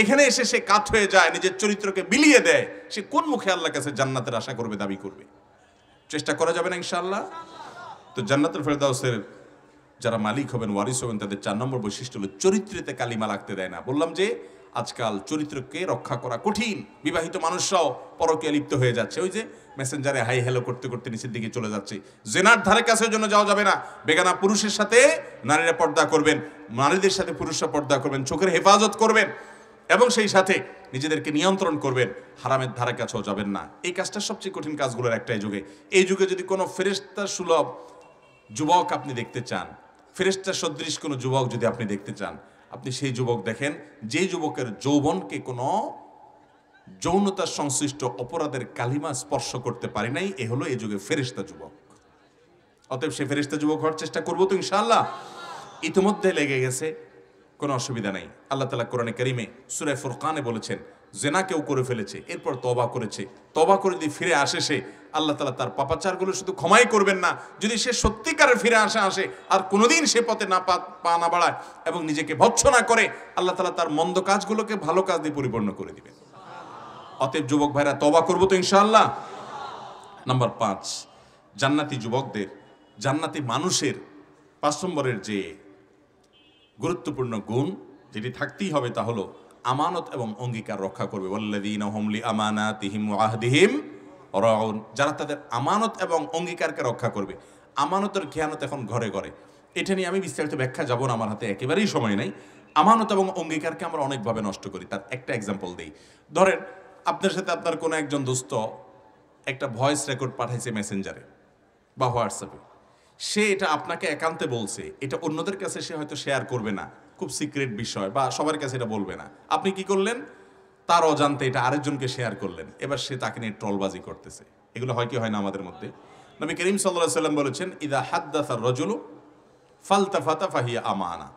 এখানে এসে সে কাত হয়ে যায়, নিজের চরিত্রকে বিলিয়ে দেয়, সে কোন মুখে আল্লাহ কাছে জান্নাতের আশা করবে, দাবি করবে? চেষ্টা করা যাবে না ইনশাল্লাহ তো জান্নাতুল ফেরদাউসের যারা মালিক হবেন, ওয়ারিস হবেন, তাদের চার নম্বর বৈশিষ্ট্য হলো চরিত্রেতে কালিমা লাগতে দেয় না। বললাম যে, আজকাল চরিত্রকে রক্ষা করা কঠিন। বিবাহিত মানুষরাও পরকে লিপ্ত হয়ে যাচ্ছে। ওই যে মেসেঞ্জারে হাই হ্যালো করতে করতে নিচের দিকে চলে যাচ্ছে। জেনার ধারে কাছের জন্য যাওয়া যাবে না। বেগানা পুরুষের সাথে নারীরা পর্দা করবেন, নারীদের সাথে পুরুষরা পর্দা করবেন, চোখের হেফাজত করবেন এবং সেই সাথে নিজেদেরকে নিয়ন্ত্রণ করবেন। হারামের ধারে কাছেও যাবেন না। এই কাজটা সবচেয়ে কঠিন কাজগুলোর একটাই যুগে। এই যুগে যদি কোনো ফেরেস্তা সুলভ, যুবক আপনি দেখতে চান ফেরেস্তা সদৃশ কোনো যুবক যদি আপনি দেখতে চান, আপনি সেই যুবক দেখেন, যে যুবকের যৌবনকে কোনো যৌনতার সংশ্লিষ্ট অপরাধের কালিমা স্পর্শ করতে পারে নাই, এ হলো এই যুগে ফেরেস্তা যুবক। অতএব সে ফেরেস্তা যুবক হওয়ার চেষ্টা করব তো ইনশাআল্লাহ। ইতিমধ্যে লেগে গেছে, কোনো অসুবিধা নেই। আল্লাহ তালা কোরআনে করিমে সুরে ফুরকানে বলেছেন জেনা কেউ করে ফেলেছে, এরপর তবা করেছে। তবা করে যদি ফিরে আসে সে, আল্লাহ তালা তার পাপাচারগুলো শুধু ক্ষমাই করবেন না, যদি সে সত্যিকারের ফিরে আসে আসে, আর কোনোদিন সে পথে না পা না বাড়ায় এবং নিজেকে ভৎস না করে, আল্লাহ তালা তার মন্দ কাজগুলোকে ভালো কাজ দিয়ে পরিপূর্ণ করে দিবেন। অতএব যুবক ভাইরা তবা করব তো ইনশাআল্লাহ? নাম্বার পাঁচ, জান্নাতি যুবকদের, জান্নাতি মানুষের পাঁচ নম্বরের যে গুরুত্বপূর্ণ গুণ, যেটি থাকতেই হবে তা হলো আমানত এবং অঙ্গীকার রক্ষা করবে। ওয়াল্লাযীনা হুম লিআমানাতিহিম ওয়া আহদিহিম রাউন। যারা তাদের আমানত এবং অঙ্গীকারকে রক্ষা করবে। আমানতের খেয়ানত এখন ঘরে ঘরে। এটা নিয়ে আমি বিস্তারিত ব্যাখ্যা যাব না, আমার হাতে একেবারেই সময় নেই। আমানত এবং অঙ্গীকারকে আমরা অনেকভাবে নষ্ট করি। তার একটা এক্সাম্পল দিই। ধরেন, আপনার সাথে আপনার কোনো একজন দোস্ত একটা ভয়েস রেকর্ড পাঠাইছে মেসেঞ্জারে বা হোয়াটসঅ্যাপে। সে এটা আপনাকে একান্তে বলছে। এটা অন্যদের কাছে সে হয়তো শেয়ার করবে না। খুব সিক্রেট বিষয় বা সবার কাছে এটা বলবে না। আপনি কি করলেন? তার অজান্তে এটা আরেকজনকে শেয়ার করলেন। এবার সে তাকে নিয়ে ট্রলবাজি করতেছে। এগুলো হয় কি, হয় না আমাদের মধ্যে? নবী করিম সাল্লাহ সাল্লাম বলেছেন, ইদা হাদ্দাসার রজুলু ফালতা ফাতা ফাহিয়া আমানা।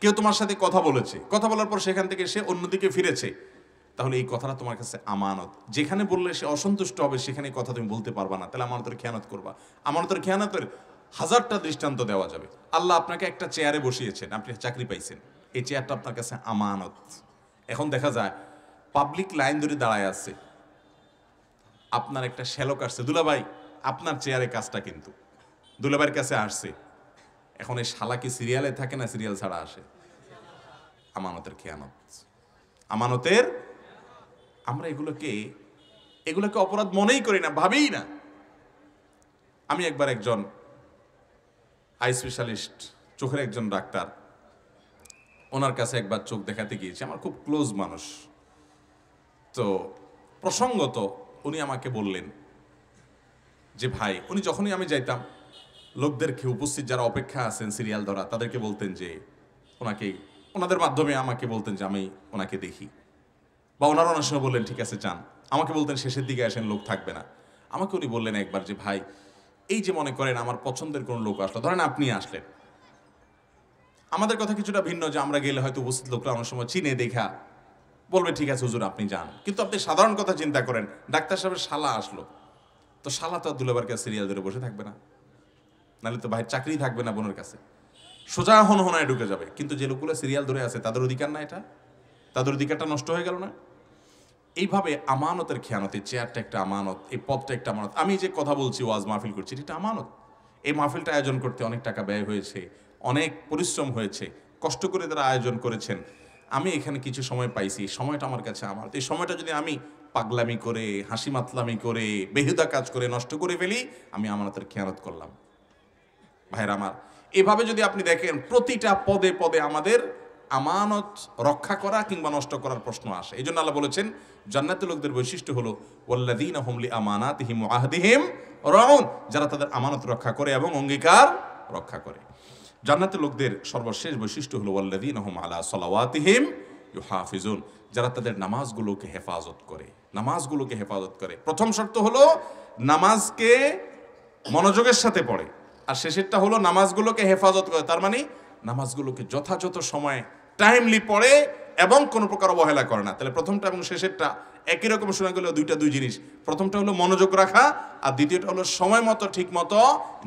কেউ তোমার সাথে কথা বলেছে। কথা বলার পর সেখান থেকে সে অন্যদিকে ফিরেছে। তাহলে এই কথাটা তোমার কাছে আমানত। যেখানে বললে সে অসন্তুষ্ট হবে, সেখানে কথা তুমি বলতে পারবা না। তাহলে আমানতের খেয়ানত করবা। আমানতের খেয়ানতের হাজারটা দৃষ্টান্ত দেওয়া যাবে। আল্লাহ আপনাকে একটা চেয়ারে বসিয়েছেন, আপনি চাকরি পাইছেন। এই চেয়ারটা আপনার কাছে আমানত। এখন দেখা যায় পাবলিক লাইন ধরে দাঁড়ায় আছে। আপনার একটা শ্যালক আসছে, দুলাভাই, আপনার চেয়ারে কাজটা কিন্তু। দুলাভাইয়ের কাছে আসছে। এখন এই শালা কি সিরিয়ালে থাকে না সিরিয়াল ছাড়া আসে? আমানতের খেয়ানত। আমানতের, আমরা এগুলোকে এগুলোকে অপরাধ মনেই করি না, ভাবেই না। আমি একবার একজন আই স্পেশালিস্ট, চোখের একজন ডাক্তার। ওনার কাছে একবার চোখ দেখাতে গিয়েছি। আমার খুব ক্লোজ মানুষ। তো প্রসঙ্গত উনি আমাকে বললেন যে, ভাই, উনি যখনই আমি যাইতাম লোকদেরকে উপস্থিত যারা অপেক্ষা আছেন সিরিয়াল ধরা, তাদেরকে বলতেন যে, ওনাকে, ওনাদের মাধ্যমে আমাকে বলতেন যে, আমি ওনাকে দেখি। বা ওনারা অনেক সময় বললেন, ঠিক আছে চান আমাকে বলতেন, শেষের দিকে আসেন, লোক থাকবে না। আমাকে উনি বললেন একবার যে, ভাই এই যে মনে করেন আমার পছন্দের কোনো লোক আসলো, ধরেন আপনি আসলেন। আমাদের কথা কিছুটা ভিন্ন যে আমরা গেলে হয়তো উপস্থিত লোকরা অনেক সময় চিনে, দেখা বলবে, ঠিক আছে হুজুর, আপনি যান। কিন্তু আপনি সাধারণ কথা চিন্তা করেন, ডাক্তার সাহেবের শালা আসলো। তো শালা তো দুলাবার কাছে সিরিয়াল ধরে বসে থাকবে না। নাহলে তো ভাইয়ের চাকরি থাকবে না বোনের কাছে। সোজা হন হনায় ঢুকে যাবে। কিন্তু যে লোকগুলো সিরিয়াল ধরে আছে, তাদের অধিকার না এটা? তাদের অধিকারটা নষ্ট হয়ে গেল না? এইভাবে আমানতের খেয়ানত এই চেয়ারটা একটা আমানত, এই পদটা একটা আমানত। আমি যে কথা বলছি, ওয়াজ মাহফিল করছি, এটা আমানত। এই মাহফিলটা আয়োজন করতে অনেক টাকা ব্যয় হয়েছে, অনেক পরিশ্রম হয়েছে, কষ্ট করে তারা আয়োজন করেছেন। আমি এখানে কিছু সময় পাইছি সময়টা আমার কাছে আমার এই সময়টা যদি আমি পাগলামি করে, হাসি মাতলামি করে, বেহুদা কাজ করে, নষ্ট করে ফেলি, আমি আমানতের খেয়ানত করলাম। ভাইরা আমার, এভাবে যদি আপনি দেখেন, প্রতিটা পদে পদে আমাদের আমানত রক্ষা করা কিংবা নষ্ট করার প্রশ্ন আসে। এই জন্য আল্লাহ বলেছেন, জান্নাতের লোকদের বৈশিষ্ট্য হলো ওয়াল্লাদিন হুমলি আমানাত হিম আহদিহিম যারা তাদের আমানত রক্ষা করে এবং অঙ্গীকার রক্ষা করে। জান্নাতের লোকদের সর্বশেষ বৈশিষ্ট্য হলো ওয়াল্লাদিন হুম আলা সলাওয়াতিহিম ইউ হাফিজুন যারা তাদের নামাজগুলোকে হেফাজত করে। নামাজগুলোকে হেফাজত করে। প্রথম শর্ত হলো, নামাজকে মনোযোগের সাথে পড়ে। আর শেষেরটা হলো, নামাজগুলোকে হেফাজত করে। তার মানে নামাজগুলোকে যথাযথ সময়ে টাইমলি পড়ে এবং কোনো প্রকার অবহেলা করে না। তাহলে প্রথমটা এবং শেষেরটা একই রকম শোনা গেলেও দুইটা দুই জিনিস। প্রথমটা হলো মনোযোগ রাখা আর দ্বিতীয়টা হলো সময় মতো, ঠিক মতো,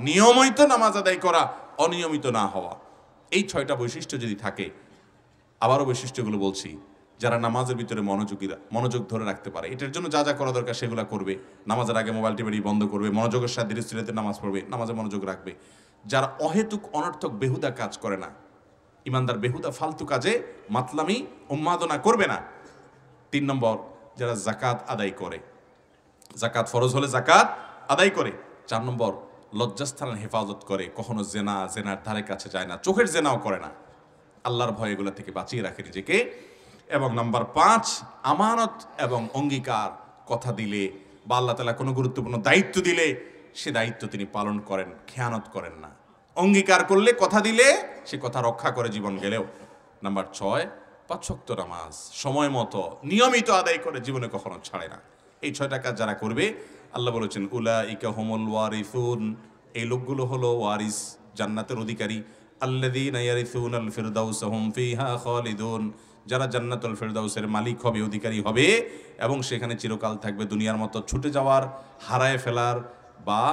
নিয়মিত নামাজ আদায় করা, অনিয়মিত না হওয়া। এই ছয়টা বৈশিষ্ট্য যদি থাকে, আবারও বৈশিষ্ট্যগুলো বলছি, যারা নামাজের ভিতরে মনোযোগীরা মনোযোগ ধরে রাখতে পারে, এটার জন্য যা যা করা দরকার সেগুলো করবে। নামাজের আগে মোবাইল টিভি বন্ধ করবে, মনোযোগের সাথে ধীরে নামাজ পড়বে, নামাজে মনোযোগ রাখবে। যারা অহেতুক, অনর্থক, বেহুদা কাজ করে না ইমানদার বেহুদা ফালতু কাজে মাতলামি, উন্মাদনা করবে না। তিন নম্বর, যারা জাকাত আদায় করে। জাকাত ফরজ হলে জাকাত আদায় করে। চার নম্বর, লজ্জাস্থানের হেফাজত করে। কখনো জেনা, জেনার ধারে কাছে যায় না, চোখের জেনাও করে না। আল্লাহর ভয় এগুলো থেকে বাঁচিয়ে রাখে নিজেকে। এবং নাম্বার পাঁচ, আমানত এবং অঙ্গীকার, কথা দিলে বা আল্লাহ তালা কোনো গুরুত্বপূর্ণ দায়িত্ব দিলে, সে দায়িত্ব তিনি পালন করেন, খেয়ানত করেন না। অঙ্গীকার করলে কথা দিলে, সে কথা রক্ষা করে জীবন গেলেও। নাম্বার ছয় পাঁচক্ত নামাজ। সময় মতো, নিয়মিত আদায় করে জীবনে কখনো ছাড়ে না। এই ছয়টা কাজ যারা করবে, আল্লাহ বলেছেন উলা ইকা হোমল ওয়ারিফুন এই লোকগুলো হলো ওয়ারিস, জান্নাতের অধিকারী। আল্লাযীন ইয়ারিসুন আল ফিরদাউস হুম ফিহা খালিদুন। যারা জান্নাতুল ফিরদাউসের মালিক হবে, অধিকারী হবে, এবং সেখানে চিরকাল থাকবে দুনিয়ার মতো ছুটে যাওয়ার, হারায় ফেলার বা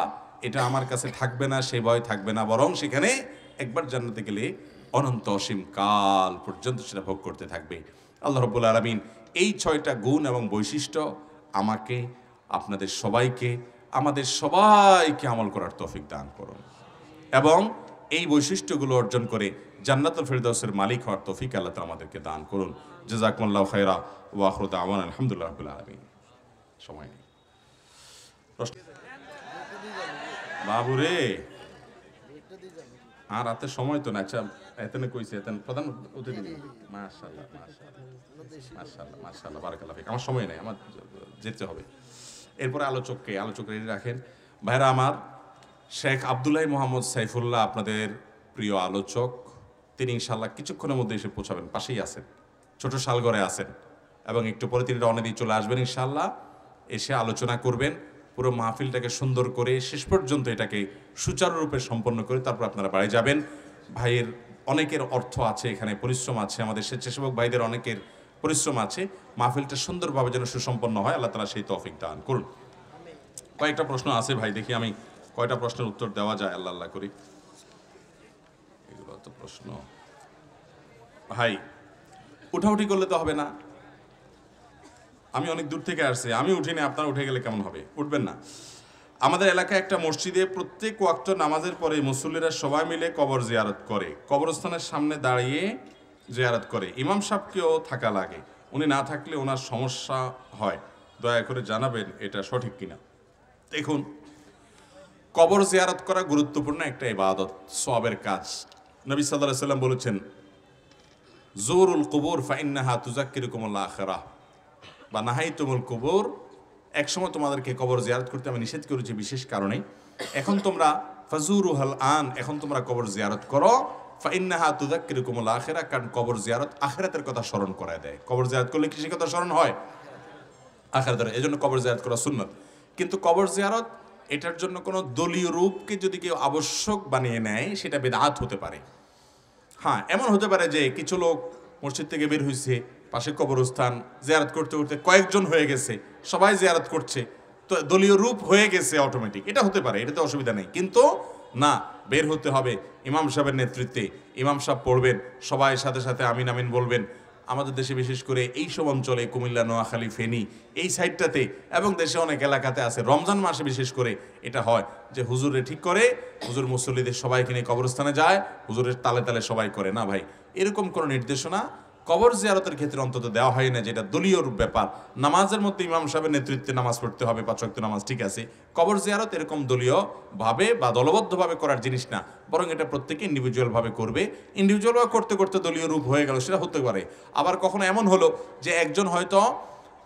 এটা আমার কাছে থাকবে না, সে ভয় থাকবে না। বরং সেখানে একবার জান্নাতে গেলে অনন্ত অসীম কাল পর্যন্ত সেটা ভোগ করতে থাকবে। আল্লাহ রব্বুল আলমিন এই ছয়টা গুণ এবং বৈশিষ্ট্য আমাকে, আপনাদের সবাইকে, আমাদের সবাইকে আমল করার তৌফিক দান করুন। এবং এই বৈশিষ্ট্যগুলো অর্জন করে জান্নাতুল ফেরদৌসের মালিক হওয়ার তৌফিক আল্লাহ আমাদেরকে দান করুন। জাজাকুমুল্লাহ খায়রা ওয়াখরুদ আওয়ান আলহামদুলিল্লাহ আলামিন। সময় নেই। প্রশ্ন- বাবুরে। আর রাতে সময় তো না। আচ্ছা এতনে কইছে, এতন প্রধান অতিথি মাশাআল্লাহ মাশাআল্লাহ মাশাআল্লাহ মাশাআল্লাহ, বারাকাল্লাহ আমার সময় নেই, আমার যেতে হবে। এরপরে আলোচককে, আলোচক রেডি রাখেন। ভাইরা আমার, শেখ আবদুল্লাহ মোহাম্মদ সাইফুল্লাহ আপনাদের প্রিয় আলোচক, তিনি ইনশাল্লাহ কিছুক্ষণের মধ্যে এসে পৌঁছাবেন। পাশেই আছেন, ছোট শালগড়ে আছেন। এবং একটু পরে তিনি রওনা দিয়ে চলে আসবেন ইনশাল্লাহ এসে আলোচনা করবেন। পুরো মাহফিলটাকে সুন্দর করে শেষ পর্যন্ত এটাকে সুচারুরূপে সম্পন্ন করে তারপর আপনারা বাড়ি যাবেন। ভাইয়ের অনেকের অর্থ আছে এখানে, পরিশ্রম আছে, আমাদের স্বেচ্ছাসেবক ভাইদের অনেকের পরিশ্রম আছে। মাহফিলটা সুন্দরভাবে যেন সুসম্পন্ন হয়, আল্লাহ তালা সেই তৌফিক দান করুন। কয়েকটা প্রশ্ন আছে ভাই, দেখি আমি কয়টা প্রশ্নের উত্তর দেওয়া যায়, আল্লাহ আল্লাহ করি। এগুলো তো প্রশ্ন। ভাই, উঠাউঠি করলে তো হবে না। আমি অনেক দূর থেকে আসছি, আমি উঠিনি আপনারা উঠে গেলে কেমন হবে? উঠবেন না। আমাদের এলাকায় একটা মসজিদে প্রত্যেক ওয়াক্ত নামাজের পরে মুসল্লিরা সবাই মিলে কবর জিয়ারত করে, কবরস্থানের সামনে দাঁড়িয়ে জিয়ারত করে। ইমাম সাহেবকেও থাকা লাগে, উনি না থাকলে ওনার সমস্যা হয়। দয়া করে জানাবেন এটা সঠিক কিনা। দেখুন, কবর জিয়ারত করা গুরুত্বপূর্ণ একটা ইবাদত সবের কাজ। নবী সাল্লাহ সাল্লাম বলেছেন, জোরুল কুবুর ফাইন্নাহা তুজাক্কিরকুমুল্লাহ আখেরা বা নাহাইতুমুল কুবুর, একসময় তোমাদেরকে কবর জিয়ারত করতে আমি নিষেধ করেছি বিশেষ কারণে। এখন তোমরা ফাজুরুহাল আন, এখন তোমরা কবর জিয়ারত করো। ফাইন্নাহা তুজাক্কিরকুমুল আখেরা, কারণ কবর জিয়ারত আখেরাতের কথা স্মরণ করায় দেয়। কবর জিয়ারত করলে কৃষি কথা স্মরণ হয়? আখেরাতের, এই জন্য কবর জিয়ারত করা সুন্নত। কিন্তু কবর জিয়ারত, এটার জন্য কোনো দলীয় রূপকে যদি কেউ আবশ্যক বানিয়ে নেয়, সেটা বেদাত হতে পারে। হ্যাঁ এমন হতে পারে যে কিছু লোক মসজিদ থেকে বের হয়েছে পাশে কবরস্থান, জিয়ারত করতে করতে কয়েকজন হয়ে গেছে। সবাই জিয়ারত করছে। তো দলীয় রূপ হয়ে গেছে অটোমেটিক এটা হতে পারে, এটাতে অসুবিধা নেই। কিন্তু না, বের হতে হবে ইমাম সাহেবের নেতৃত্বে। ইমাম সাহেব পড়বেন, সবাই সাথে সাথে আমিন আমিন বলবেন। আমাদের দেশে বিশেষ করে এই সব অঞ্চলে, কুমিল্লা, নোয়াখালী, ফেনী, এই সাইডটাতে এবং দেশে অনেক এলাকাতে আছে। রমজান মাসে বিশেষ করে এটা হয় যে হুজুরে ঠিক করে, হুজুর মুসল্লিদের সবাইকে নিয়ে কবরস্থানে যায়, হুজুরের তালে তালে সবাই করে। না ভাই, এরকম কোনো নির্দেশনা কবর জিয়ারতের ক্ষেত্রে অন্তত দেওয়া হয় না, যেটা দলীয় ব্যাপার। নামাজের মধ্যে ইমাম সাহেবের নেতৃত্বে নামাজ পড়তে হবে, পাঁচ নামাজ, ঠিক আছে। কবর জিয়ারত এরকম দলীয় ভাবে বা দলবদ্ধভাবে করার জিনিস না, বরং এটা প্রত্যেকে ইন্ডিভিজুয়াল ভাবে করবে। ইন্ডিভিজুয়াল ভাবে করতে করতে দলীয় রূপ হয়ে গেল, সেটা হতে পারে। আবার কখনো এমন হলো যে একজন হয়তো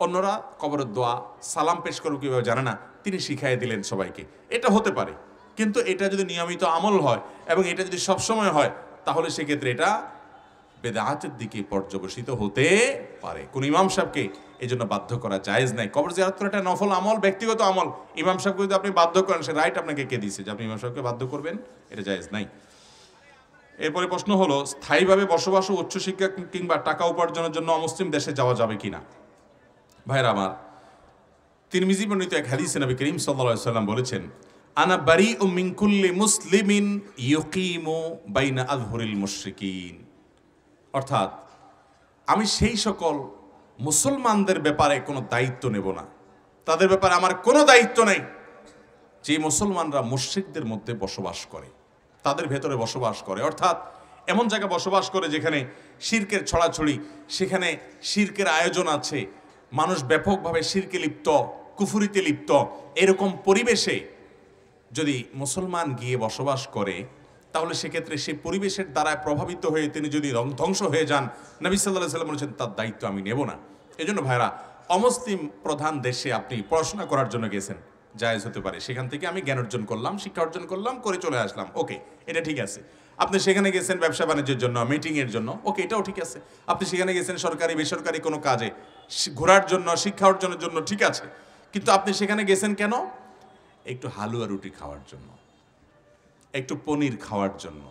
অন্যরা কবরের দোয়া, সালাম পেশ করবে কীভাবে জানে না, তিনি শিখাই দিলেন সবাইকে। এটা হতে পারে। কিন্তু এটা যদি নিয়মিত আমল হয় এবং এটা যদি সবসময় হয়, তাহলে সেক্ষেত্রে এটা বেদাহাতের দিকে পর্যবসিত হতে পারে। কোন ইমাম সাহেবকে এই জন্য বাধ্য করা জায়েজ নাই। কবর জিয়ারত করা একটা নফল আমল, ব্যক্তিগত আমল। ইমাম সাহেবকে যদি আপনি বাধ্য করেন, সে রাইট আপনাকে কে দিয়েছে? যে আপনি ইমাম সাহেবকে বাধ্য করবেন, এটা জায়েজ নাই। এরপরে প্রশ্ন হলো, স্থায়ীভাবে বসবাস ও উচ্চশিক্ষা কিংবা টাকা উপার্জনের জন্য অমুসলিম দেশে যাওয়া যাবে কিনা? ভাইরা আমার, তিরমিজি বর্ণিত এক হাদিসে নবী করিম সাল্লাল্লাহু সাল্লাম বলেছেন, আনা বারি ও মিনকুল্লি মুসলিমিন ইয়কিমু বাইনা আজহরিল মুশরিকিন। অর্থাৎ আমি সেই সকল মুসলমানদের ব্যাপারে কোনো দায়িত্ব নেব না। তাদের ব্যাপারে আমার কোনো দায়িত্ব নেই। যে মুসলমানরা মুশ্রিকদের মধ্যে বসবাস করে, তাদের ভেতরে বসবাস করে। অর্থাৎ এমন জায়গায় বসবাস করে যেখানে শির্কের ছড়াছড়ি, সেখানে শির্কের আয়োজন আছে। মানুষ ব্যাপকভাবে শিরকে লিপ্ত, কুফুরিতে লিপ্ত। এরকম পরিবেশে যদি মুসলমান গিয়ে বসবাস করে তাহলে সেক্ষেত্রে সেই পরিবেশের দ্বারা প্রভাবিত হয়ে তিনি যদি ধ্বংস হয়ে যান, নবী সাল্লাহ সাল্লাম বলেছেন, তার দায়িত্ব আমি নেব না। এই জন্য ভাইরা অমুসলিম প্রধান দেশে আপনি পড়াশোনা করার জন্য গেছেন। জায়েজ হতে পারে। সেখান থেকে আমি জ্ঞান অর্জন করলাম, শিক্ষা অর্জন করলাম, করে চলে আসলাম। ওকে, এটা ঠিক আছে। আপনি সেখানে গেছেন ব্যবসা বাণিজ্যের জন্য মিটিং এর জন্য, ওকে, এটাও ঠিক আছে। আপনি সেখানে গেছেন সরকারি, বেসরকারি কোনো কাজে ঘোরার জন্য, শিক্ষা অর্জনের জন্য ঠিক আছে। কিন্তু আপনি সেখানে গেছেন কেন? একটু হালুয়া রুটি খাওয়ার জন্য। একটু পনির খাওয়ার জন্য,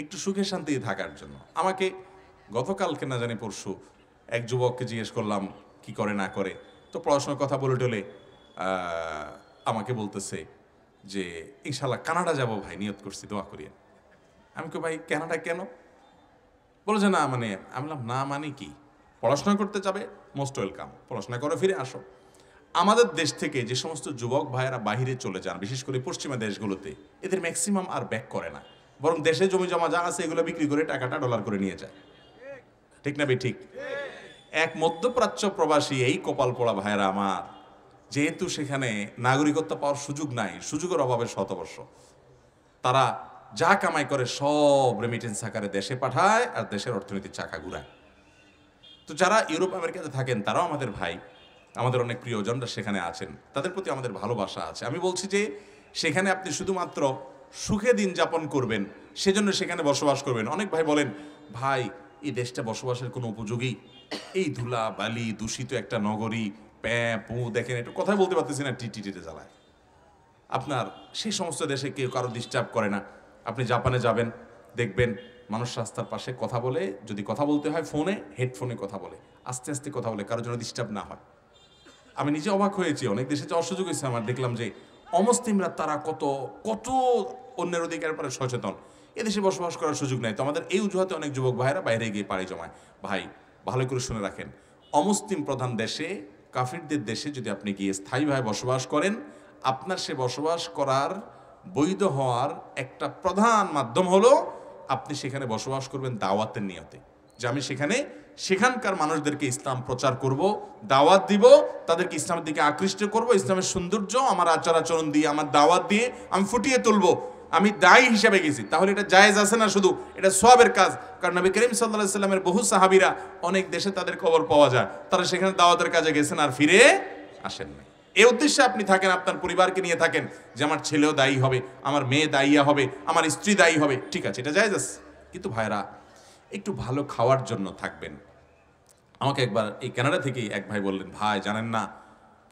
একটু সুখে শান্তিতে থাকার জন্য। আমাকে গতকালকে না জানি পরশু এক যুবককে জিজ্ঞেস করলাম, কি করে না করে? তো পড়াশোনার কথা বলে টলে আমাকে বলতেছে যে ইনশাল্লাহ কানাডা যাব ভাই, নিয়ত করছি, দোয়া করিয়ে আমি কই, ভাই কানাডা কেন? বলে যে, না মানে আমি বললাম, না মানে কি? পড়াশোনা করতে যাবে, মোস্ট ওয়েলকাম। পড়াশোনা করে ফিরে আসো। আমাদের দেশ থেকে যে সমস্ত যুবক ভাইয়েরা বাহিরে চলে যান, বিশেষ করে পশ্চিমা দেশগুলোতে, এদের ম্যাক্সিমাম আর ব্যাক করে না। বরং দেশে জমি জমা যা আছে এগুলো বিক্রি করে টাকাটা ডলার করে নিয়ে যায়। ঠিক না বে ঠিক। এক মধ্যপ্রাচ্য প্রবাসী, এই কপাল পড়া ভাইয়েরা আমার, যেহেতু সেখানে নাগরিকত্ব পাওয়ার সুযোগ নাই, সুযোগের অভাবে শতবর্ষ। তারা যা কামাই করে সব রেমিটেন্স আকারে দেশে পাঠায় আর দেশের অর্থনীতির চাকা ঘুরায়। তো যারা ইউরোপ, আমেরিকাতে থাকেন, তারাও আমাদের ভাই। আমাদের অনেক প্রিয়জনরা সেখানে আছেন। তাদের প্রতি আমাদের ভালোবাসা আছে। আমি বলছি যে, সেখানে আপনি শুধুমাত্র সুখে দিন যাপন করবেন, সেজন্য সেখানে বসবাস করবেন। অনেক ভাই বলেন, ভাই, এই দেশটা বসবাসের কোনো উপযোগী? এই ধুলা বালি দূষিত একটা নগরী, প্যাঁ, পু, দেখেন, একটু কথাই বলতে পারতেছি না টি টিতে জ্বালায়। আপনার সেই সমস্ত দেশে কেউ কারও ডিস্টার্ব করে না। আপনি জাপানে যাবেন, দেখবেন মানুষ রাস্তার পাশে কথা বলে, যদি কথা বলতে হয় ফোনে হেডফোনে কথা বলে। আস্তে আস্তে কথা বলে, কারোর জন্য ডিস্টার্ব না হয়। আমি নিজে অবাক হয়েছি। অনেক দেশে যাওয়ার সুযোগ হয়েছে, আমার দেখলাম যে অমুসলিমরা তারা কত কত অন্যের অধিকার পরে সচেতন। এদেশে বসবাস করার সুযোগ নাই। তো আমাদের এই অজুহাতে অনেক যুবক ভাইরা বাইরে গিয়ে পাড়ি জমায়। ভাই, ভালো করে শুনে রাখেন। অমুসলিম প্রধান দেশে, কাফিরদের দেশে যদি আপনি গিয়ে স্থায়ীভাবে বসবাস করেন, আপনার সে বসবাস করার বৈধ হওয়ার একটা প্রধান মাধ্যম হলো, আপনি সেখানে বসবাস করবেন দাওয়াতের নিয়তে। যে আমি সেখানে সেখানকার মানুষদেরকে ইসলাম প্রচার করব, দাওয়াত দিব, তাদেরকে ইসলামের দিকে আকৃষ্ট করব, ইসলামের সৌন্দর্য আমার আচার আচরণ দিয়ে, আমার দাওয়াত দিয়ে আমি ফুটিয়ে তুলবো। আমি দায়ী হিসাবে গেছি। তাহলে এটা জায়েজ আছে না শুধু? এটা সবের কাজ। কারণ নবী করিম সাল্লাহ সাল্লামের বহু সাহাবিরা অনেক দেশে তাদের খবর পাওয়া যায়। তারা সেখানে দাওয়াতের কাজে গেছেন আর ফিরে আসেন নাই। এই উদ্দেশ্যে আপনি থাকেন, আপনার পরিবারকে নিয়ে থাকেন যে আমার ছেলেও দায়ী হবে, আমার মেয়ে দায়ীয়া হবে, আমার স্ত্রী দায়ী হবে। ঠিক আছে, এটা জায়েজ আছে। কিন্তু ভাইরা একটু ভালো খাওয়ার জন্য থাকবেন। আমাকে একবার এই কানাডা থেকেই এক ভাই বললেন, ভাই, জানেন না,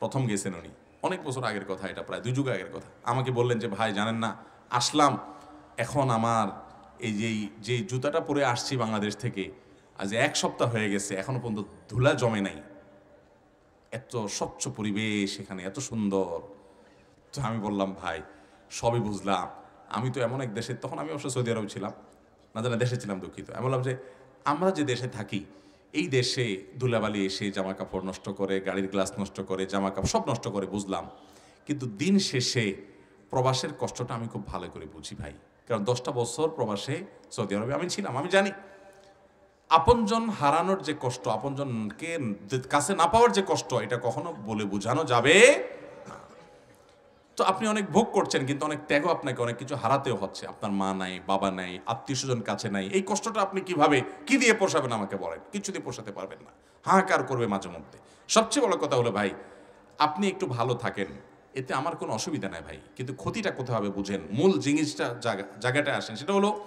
প্রথম গেছেন উনি। অনেক বছর আগের কথা এটা, প্রায় দুই যুগ আগের কথা। আমাকে বললেন যে, ভাই, জানেন না, আসলাম, এখন আমার এই যে যে জুতাটা পরে আসছি বাংলাদেশ থেকে, আজ এক সপ্তাহ হয়ে গেছে এখনও পর্যন্ত ধুলা জমে নাই। এত স্বচ্ছ পরিবেশ এখানে, এত সুন্দর। তো আমি বললাম, ভাই, সবই বুঝলাম। আমি তো এমন এক দেশে, তখন আমি অবশ্য সৌদি আরব ছিলাম না জানা দেশে ছিলাম দুঃখিত। আমি বললাম যে, আমরা যে দেশে থাকি, এই দেশে ধুলাবালি এসে জামা কাপড় নষ্ট করে, গাড়ির গ্লাস নষ্ট করে জামা কাপড় সব নষ্ট করে বুঝলাম। কিন্তু দিন শেষে প্রবাসের কষ্টটা আমি খুব ভালো করে বুঝি ভাই। কারণ দশটা বছর প্রবাসে সৌদি আরবে আমি ছিলাম, আমি জানি। আপনজন হারানোর যে কষ্ট, আপনজনকে কাছে না পাওয়ার যে কষ্ট, এটা কখনো বলে বোঝানো যাবে। তো আপনি অনেক ভোগ করছেন, কিন্তু অনেক ত্যাগও আপনাকে, অনেক কিছু হারাতেও হচ্ছে। আপনার মা নাই, বাবা নাই আত্মীয় স্বজন কাছে নাই। এই কষ্টটা আপনি কীভাবে, কি দিয়ে পোষাবেন আমাকে বলেন? কিছু দিয়ে পোষাতে পারবেন না। হাহাকার করবে মাঝে মধ্যে। সবচেয়ে বড় কথা হলো, ভাই, আপনি একটু ভালো থাকেন। এতে আমার কোনো অসুবিধা নাই, ভাই। কিন্তু ক্ষতিটা কোথাও হবে বুঝেন? মূল জিনিসটা জায়গা জায়গাটায় আসেন। সেটা হলো,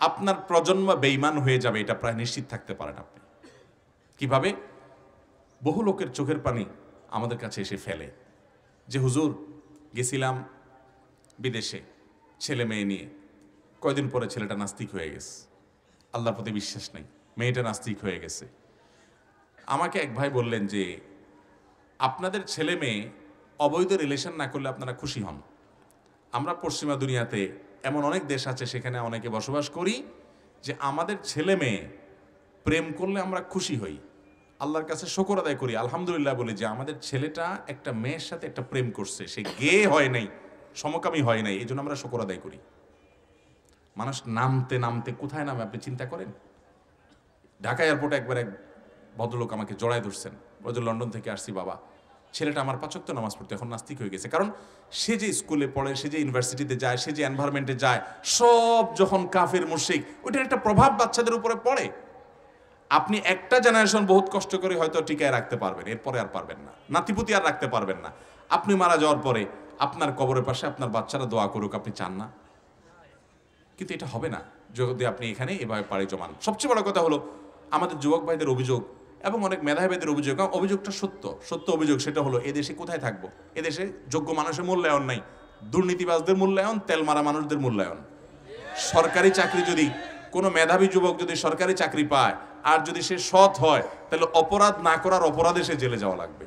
আপনার প্রজন্ম বেইমান হয়ে যাবে, এটা প্রায় নিশ্চিত থাকতে পারেন আপনি। কীভাবে? বহু লোকের চোখের পানি আমাদের কাছে এসে ফেলে। যে, হুজুর গেছিলাম বিদেশে ছেলে মেয়ে নিয়ে। কয়দিন পরে ছেলেটা নাস্তিক হয়ে গেছে। আল্লাহর প্রতি বিশ্বাস নেই, মেয়েটা নাস্তিক হয়ে গেছে। আমাকে এক ভাই বললেন যে, আপনাদের ছেলে মেয়ে অবৈধ রিলেশন না করলে আপনারা খুশি হন। আমরা পশ্চিমা দুনিয়াতে এমন অনেক দেশ আছে সেখানে অনেকে বসবাস করি যে আমাদের ছেলে মেয়ে প্রেম করলে আমরা খুশি হই। আল্লাহর কাছে শকর আদায় করি, আলহামদুলিল্লাহ বলি যে আমাদের ছেলেটা একটা মেয়ের সাথে একটা প্রেম করছে, সে গে হয় নাই, সমকামী হয় নাই এই জন্য আমরা শকর আদায় করি। মানুষ নামতে নামতে কোথায় নামে আপনি চিন্তা করেন? ঢাকা এয়ারপোর্টে একবার এক ভদ্রলোক আমাকে জড়ায় ধরছেন, বলছে, লন্ডন থেকে আসছি বাবা, ছেলেটা আমার পাচক তো নামাজ পড়তে এখন নাস্তিক হয়ে গেছে। কারণ সে যে স্কুলে পড়ে, সে যে ইউনিভার্সিটিতে যায়, সে যে এনভায়রনমেন্টে যায়, সব যখন কাফের মুশিক ওইটার একটা প্রভাব বাচ্চাদের উপরে পড়ে। আপনি একটা জেনারেশন বহুত কষ্ট করে হয়তো টিকায় রাখতে পারবেন, এরপরে আর পারবেন না। নাতিপুতি আর রাখতে পারবেন না। আপনি মারা যাওয়ার পরে আপনার কবরের পাশে আপনার বাচ্চারা দোয়া করুক, আপনি চান না। কিন্তু এটা হবে না, যদি আপনি এখানে এভাবে পাড়ি জমান। সবচেয়ে বড় কথা হলো, আমাদের যুবক ভাইদের অভিযোগ এবং অনেক মেধাবীদের অভিযোগ অভিযোগটা সত্য। সত্য অভিযোগ সেটা হলো, এদেশে কোথায় থাকব? এদেশে যোগ্য মানুষের মূল্যায়ন নাই। দুর্নীতিবাজদের মূল্যায়ন, তেল মারা মানুষদের মূল্যায়ন। সরকারি চাকরি যদি কোনো মেধাবী যুবক যদি সরকারি চাকরি পায় আর যদি সে সৎ হয়, তাহলে অপরাধ না করার অপরাধে সে জেলে যাওয়া লাগবে।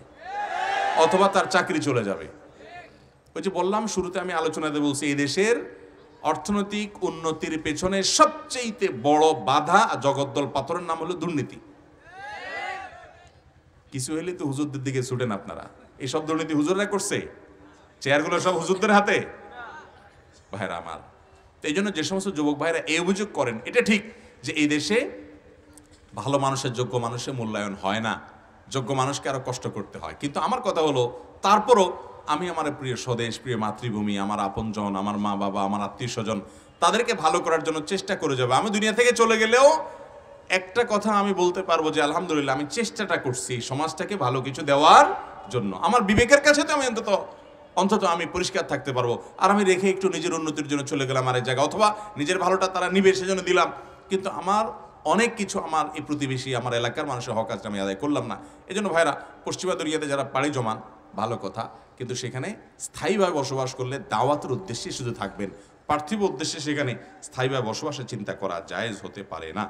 অথবা তার চাকরি চলে যাবে। ওই যে বললাম, শুরুতে আমি আলোচনাতে বলছি এই দেশের অর্থনৈতিক উন্নতির পেছনে সবচেয়ে বড় বাধা জগদ্দল পাথরের নাম হলো দুর্নীতি। কিছু হইলে তো হুজুরদের দিকে ছুটেন আপনারা। এইসব দুর্নীতি হুজুররা করছে? চেয়ারগুলো সব হুজুরদের হাতে? ভাইরা আমার। এই জন্য যে সমস্ত যুবক ভাইরা এই অভিযোগ করেন, এটা ঠিক যে এই দেশে ভালো মানুষের যোগ্য মানুষের মূল্যায়ন হয় না। যোগ্য মানুষকে আরও কষ্ট করতে হয়। কিন্তু আমার কথা হলো, তারপরও আমি আমার প্রিয় স্বদেশ, প্রিয় মাতৃভূমি, আমার আপনজন, আমার মা বাবা, আমার আত্মীয় স্বজন, তাদেরকে ভালো করার জন্য চেষ্টা করে যাবে। আমি দুনিয়া থেকে চলে গেলেও একটা কথা আমি বলতে পারব যে, আলহামদুলিল্লাহ, আমি চেষ্টাটা করছি সমাজটাকে ভালো কিছু দেওয়ার জন্য। আমার বিবেকের কাছে তো আমি অন্তত অন্তত আমি পরিষ্কার থাকতে পারব। আর আমি রেখে একটু নিজের উন্নতির জন্য চলে গেলাম আরেক জায়গায়। অথবা নিজের ভালোটা তারা নিবে, সেজন্য দিলাম। কিন্তু আমার অনেক কিছু আমার এই প্রতিবেশী, আমার এলাকার মানুষের হক আজকে আমি আদায় করলাম না। এই জন্য ভাইরা, পশ্চিমা দুনিয়াতে যারা পাড়ি জমান, ভালো কথা। কিন্তু সেখানে স্থায়ীভাবে বসবাস করলে দাওয়াতের উদ্দেশ্যে শুধু থাকবেন। পার্থিব উদ্দেশ্যে সেখানে স্থায়ীভাবে বসবাসের চিন্তা করা জায়েজ হতে পারে না।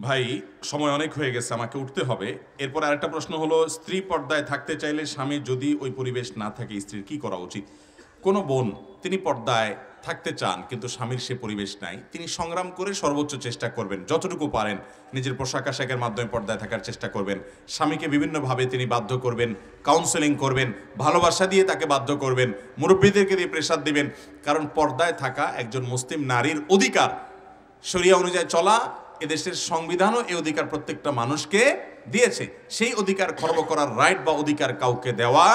ভাই, সময় অনেক হয়ে গেছে, আমাকে উঠতে হবে। এরপর আরেকটা প্রশ্ন হলো, স্ত্রী পর্দায় থাকতে চাইলে স্বামী যদি ওই পরিবেশ না থাকে, স্ত্রীর কি করা উচিত? কোনো বোন, তিনি পর্দায় থাকতে চান, কিন্তু স্বামীর সে পরিবেশ নাই, তিনি সংগ্রাম করে সর্বোচ্চ চেষ্টা করবেন। যতটুকু পারেন, নিজের পোশাক আশাকের মাধ্যমে পর্দায় থাকার চেষ্টা করবেন। স্বামীকে বিভিন্নভাবে তিনি বাধ্য করবেন কাউন্সেলিং করবেন, ভালোবাসা দিয়ে তাকে বাধ্য করবেন, মুরব্বীদেরকে দিয়ে প্রেসার দিবেন, কারণ পর্দায় থাকা একজন মুসলিম নারীর অধিকার। শরিয়া অনুযায়ী চলা এদেশের সংবিধানও এই অধিকার প্রত্যেকটা মানুষকে দিয়েছে। সেই অধিকার খর্ব করার রাইট বা অধিকার কাউকে দেওয়া,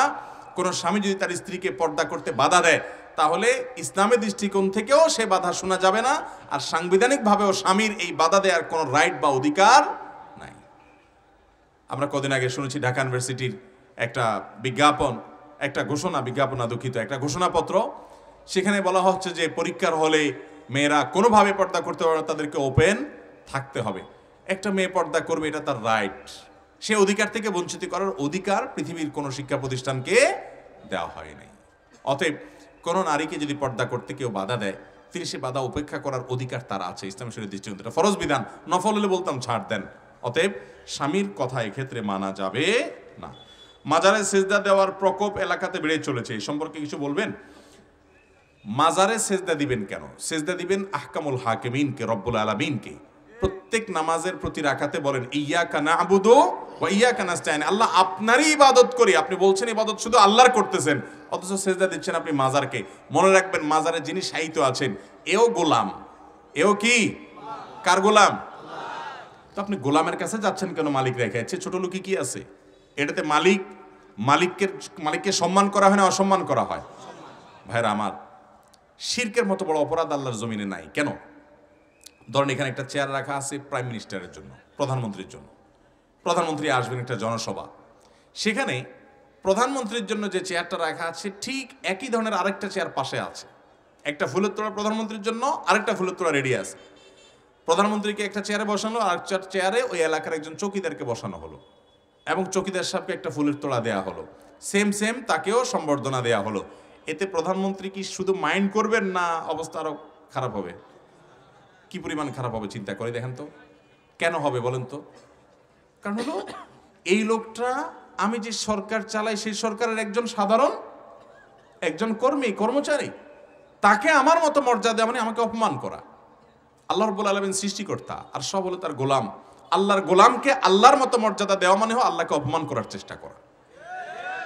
কোনো স্বামী যদি তার স্ত্রীকে পর্দা করতে বাধা দেয় তাহলে ইসলামের দৃষ্টিকোণ থেকেও সে বাধা শোনা যাবে না আর সাংবিধানিকভাবেও স্বামীর এই বাধা দেওয়ার কোনো রাইট বা অধিকার নাই। আমরা কদিন আগে শুনেছি ঢাকা ইউনিভার্সিটির একটা বিজ্ঞাপন একটা ঘোষণা বিজ্ঞাপনা দুঃখিত একটা ঘোষণাপত্র। সেখানে বলা হচ্ছে যে পরীক্ষার হলে মেয়েরা কোনোভাবে পর্দা করতে পারে না, তাদেরকে ওপেন থাকতে হবে। একটা মেয়ে পর্দা করবে এটা তার রাইট সে অধিকার থেকে বঞ্চিত করার অধিকার পৃথিবীর কোনো শিক্ষা প্রতিষ্ঠানকে দেওয়া হয় নাই। অতএব কোনো নারীকে যদি পর্দা করতে কেউ বাধা দেয় তিনি সে বাধা উপেক্ষা করার অধিকার তার আছে। ইসলাম শরীর দৃষ্টিকোণ ফরজ বিধান, নফল হলে বলতাম ছাড় দেন। অতএব স্বামীর কথা এক্ষেত্রে মানা যাবে না। মাজারে সেজদা দেওয়ার প্রকোপ এলাকাতে বেড়ে চলেছে। এই সম্পর্কে কিছু বলবেন? মাজারে সেজদা দিবেন কেন? সেজদা দিবেন আহকামুল হাকিমিনকে, রব্বুল আলামিনকে। প্রত্যেক নামাজের প্রতি রাখাতে বলেন ইয়া কানা আবুদো ইয়া কানা স্টাইন আল্লাহ আপনারই ইবাদত করি। আপনি বলছেন ইবাদত শুধু আল্লাহর করতেছেন, অথচ সেজদা দিচ্ছেন আপনি মাজারকে। মনে রাখবেন, মাজারে যিনি সাহিত্য আছেন, এও গোলাম। এও কি? কার গোলাম? তো আপনি গোলামের কাছে যাচ্ছেন কেন মালিক রেখে? ছোট লোকে কি আছে? এটাতে মালিক, মালিককে মালিককে সম্মান করা হয় না অসম্মান করা হয়? ভাইরা আমার, শির্কের মতো বড় অপরাধ আল্লাহর জমিনে নাই। কেন? ধরেন এখানে একটা চেয়ার রাখা আছে প্রাইম মিনিস্টারের জন্য, প্রধানমন্ত্রীর জন্য। প্রধানমন্ত্রী আসবেন একটা জনসভা। সেখানে প্রধানমন্ত্রীর জন্য যে চেয়ারটা রাখা আছে ঠিক একই ধরনের আরেকটা চেয়ার পাশে আছে। একটা ফুলের তোলা প্রধানমন্ত্রীর জন্য, আরেকটা ফুলের তোলা রেডি আছে। প্রধানমন্ত্রীকে একটা চেয়ারে বসানো আর একটা চেয়ারে ওই এলাকার একজন চৌকিদারকে বসানো হলো এবং চৌকিদার সাহেবকে একটা ফুলের তোলা দেয়া হলো। সেম সেম তাকেও সম্বর্ধনা দেয়া হলো। এতে প্রধানমন্ত্রী কি শুধু মাইন্ড করবেন না অবস্থা আরও খারাপ হবে? কি পরিমাণ খারাপ হবে চিন্তা করে দেখেন তো। কেন হবে বলেন তো? কারণ হলো, এই লোকটা, আমি যে সরকার চালাই, সেই সরকারের একজন সাধারণ, একজন কর্মী, কর্মচারী। তাকে আমার মতো মর্যাদা মানে আমাকে অপমান করা। আল্লাহ রব্বুল আলমিন সৃষ্টিকর্তা, আর সব হলো তার গোলাম। আল্লাহর গোলামকে আল্লাহর মতো মর্যাদা দেওয়া মানে হলো আল্লাহকে অপমান করার চেষ্টা করা।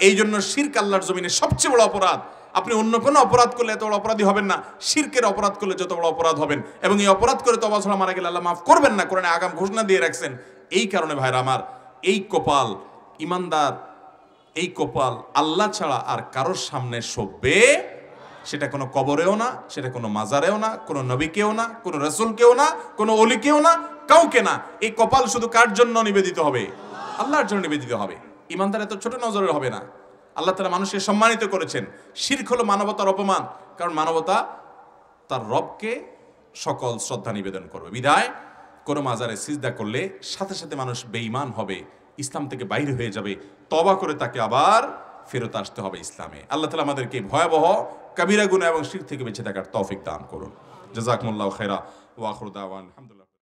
এই জন্য শির্ক আল্লাহর জমিনে সবচেয়ে বড় অপরাধ আপনি অন্য কোনো অপরাধ করলে এত বড় অপরাধী হবেন না। শির্কের অপরাধ করলে যত বড় অপরাধ হবেন। এবং এই অপরাধ করে তবা ছড়া মারা গেলে আল্লাহ মাফ করবেন না। কোরআনে আগাম ঘোষণা দিয়ে রাখছেন। এই কারণে ভাইরা আমার, এই কপাল, ইমানদার, এই কপাল আল্লাহ ছাড়া আর কারোর সামনে শোভবে সেটা কোনো কবরেও না, সেটা কোনো মাজারেও না, কোনো নবীকেও না, কোনো রসুলকেও না, কোনো অলিকেও না, কাউকে না। এই কপাল শুধু কার জন্য নিবেদিত হবে? আল্লাহর জন্য নিবেদিত হবে। ইমানদার এত ছোট নজরের হবে না। আল্লাহ তালা মানুষকে সম্মানিত করেছেন। শির্ক হলো মানবতার অপমান, কারণ মানবতা তার রবকে সকল শ্রদ্ধা নিবেদন করবে। বিদায়, কোনো মাজারে সিজদা করলে সাথে সাথে মানুষ বেঈমান হবে, ইসলাম থেকে বাইরে হয়ে যাবে। তবা করে তাকে আবার ফেরত আসতে হবে ইসলামে। আল্লাহ তালা আমাদেরকে ভয়াবহ, কাবিরা গুণা এবং শির থেকে বেঁচে থাকার তৌফিক দান করুন। জাজাকমুল্লাহ খেরা ওয়াখরুদ্দাওয়ান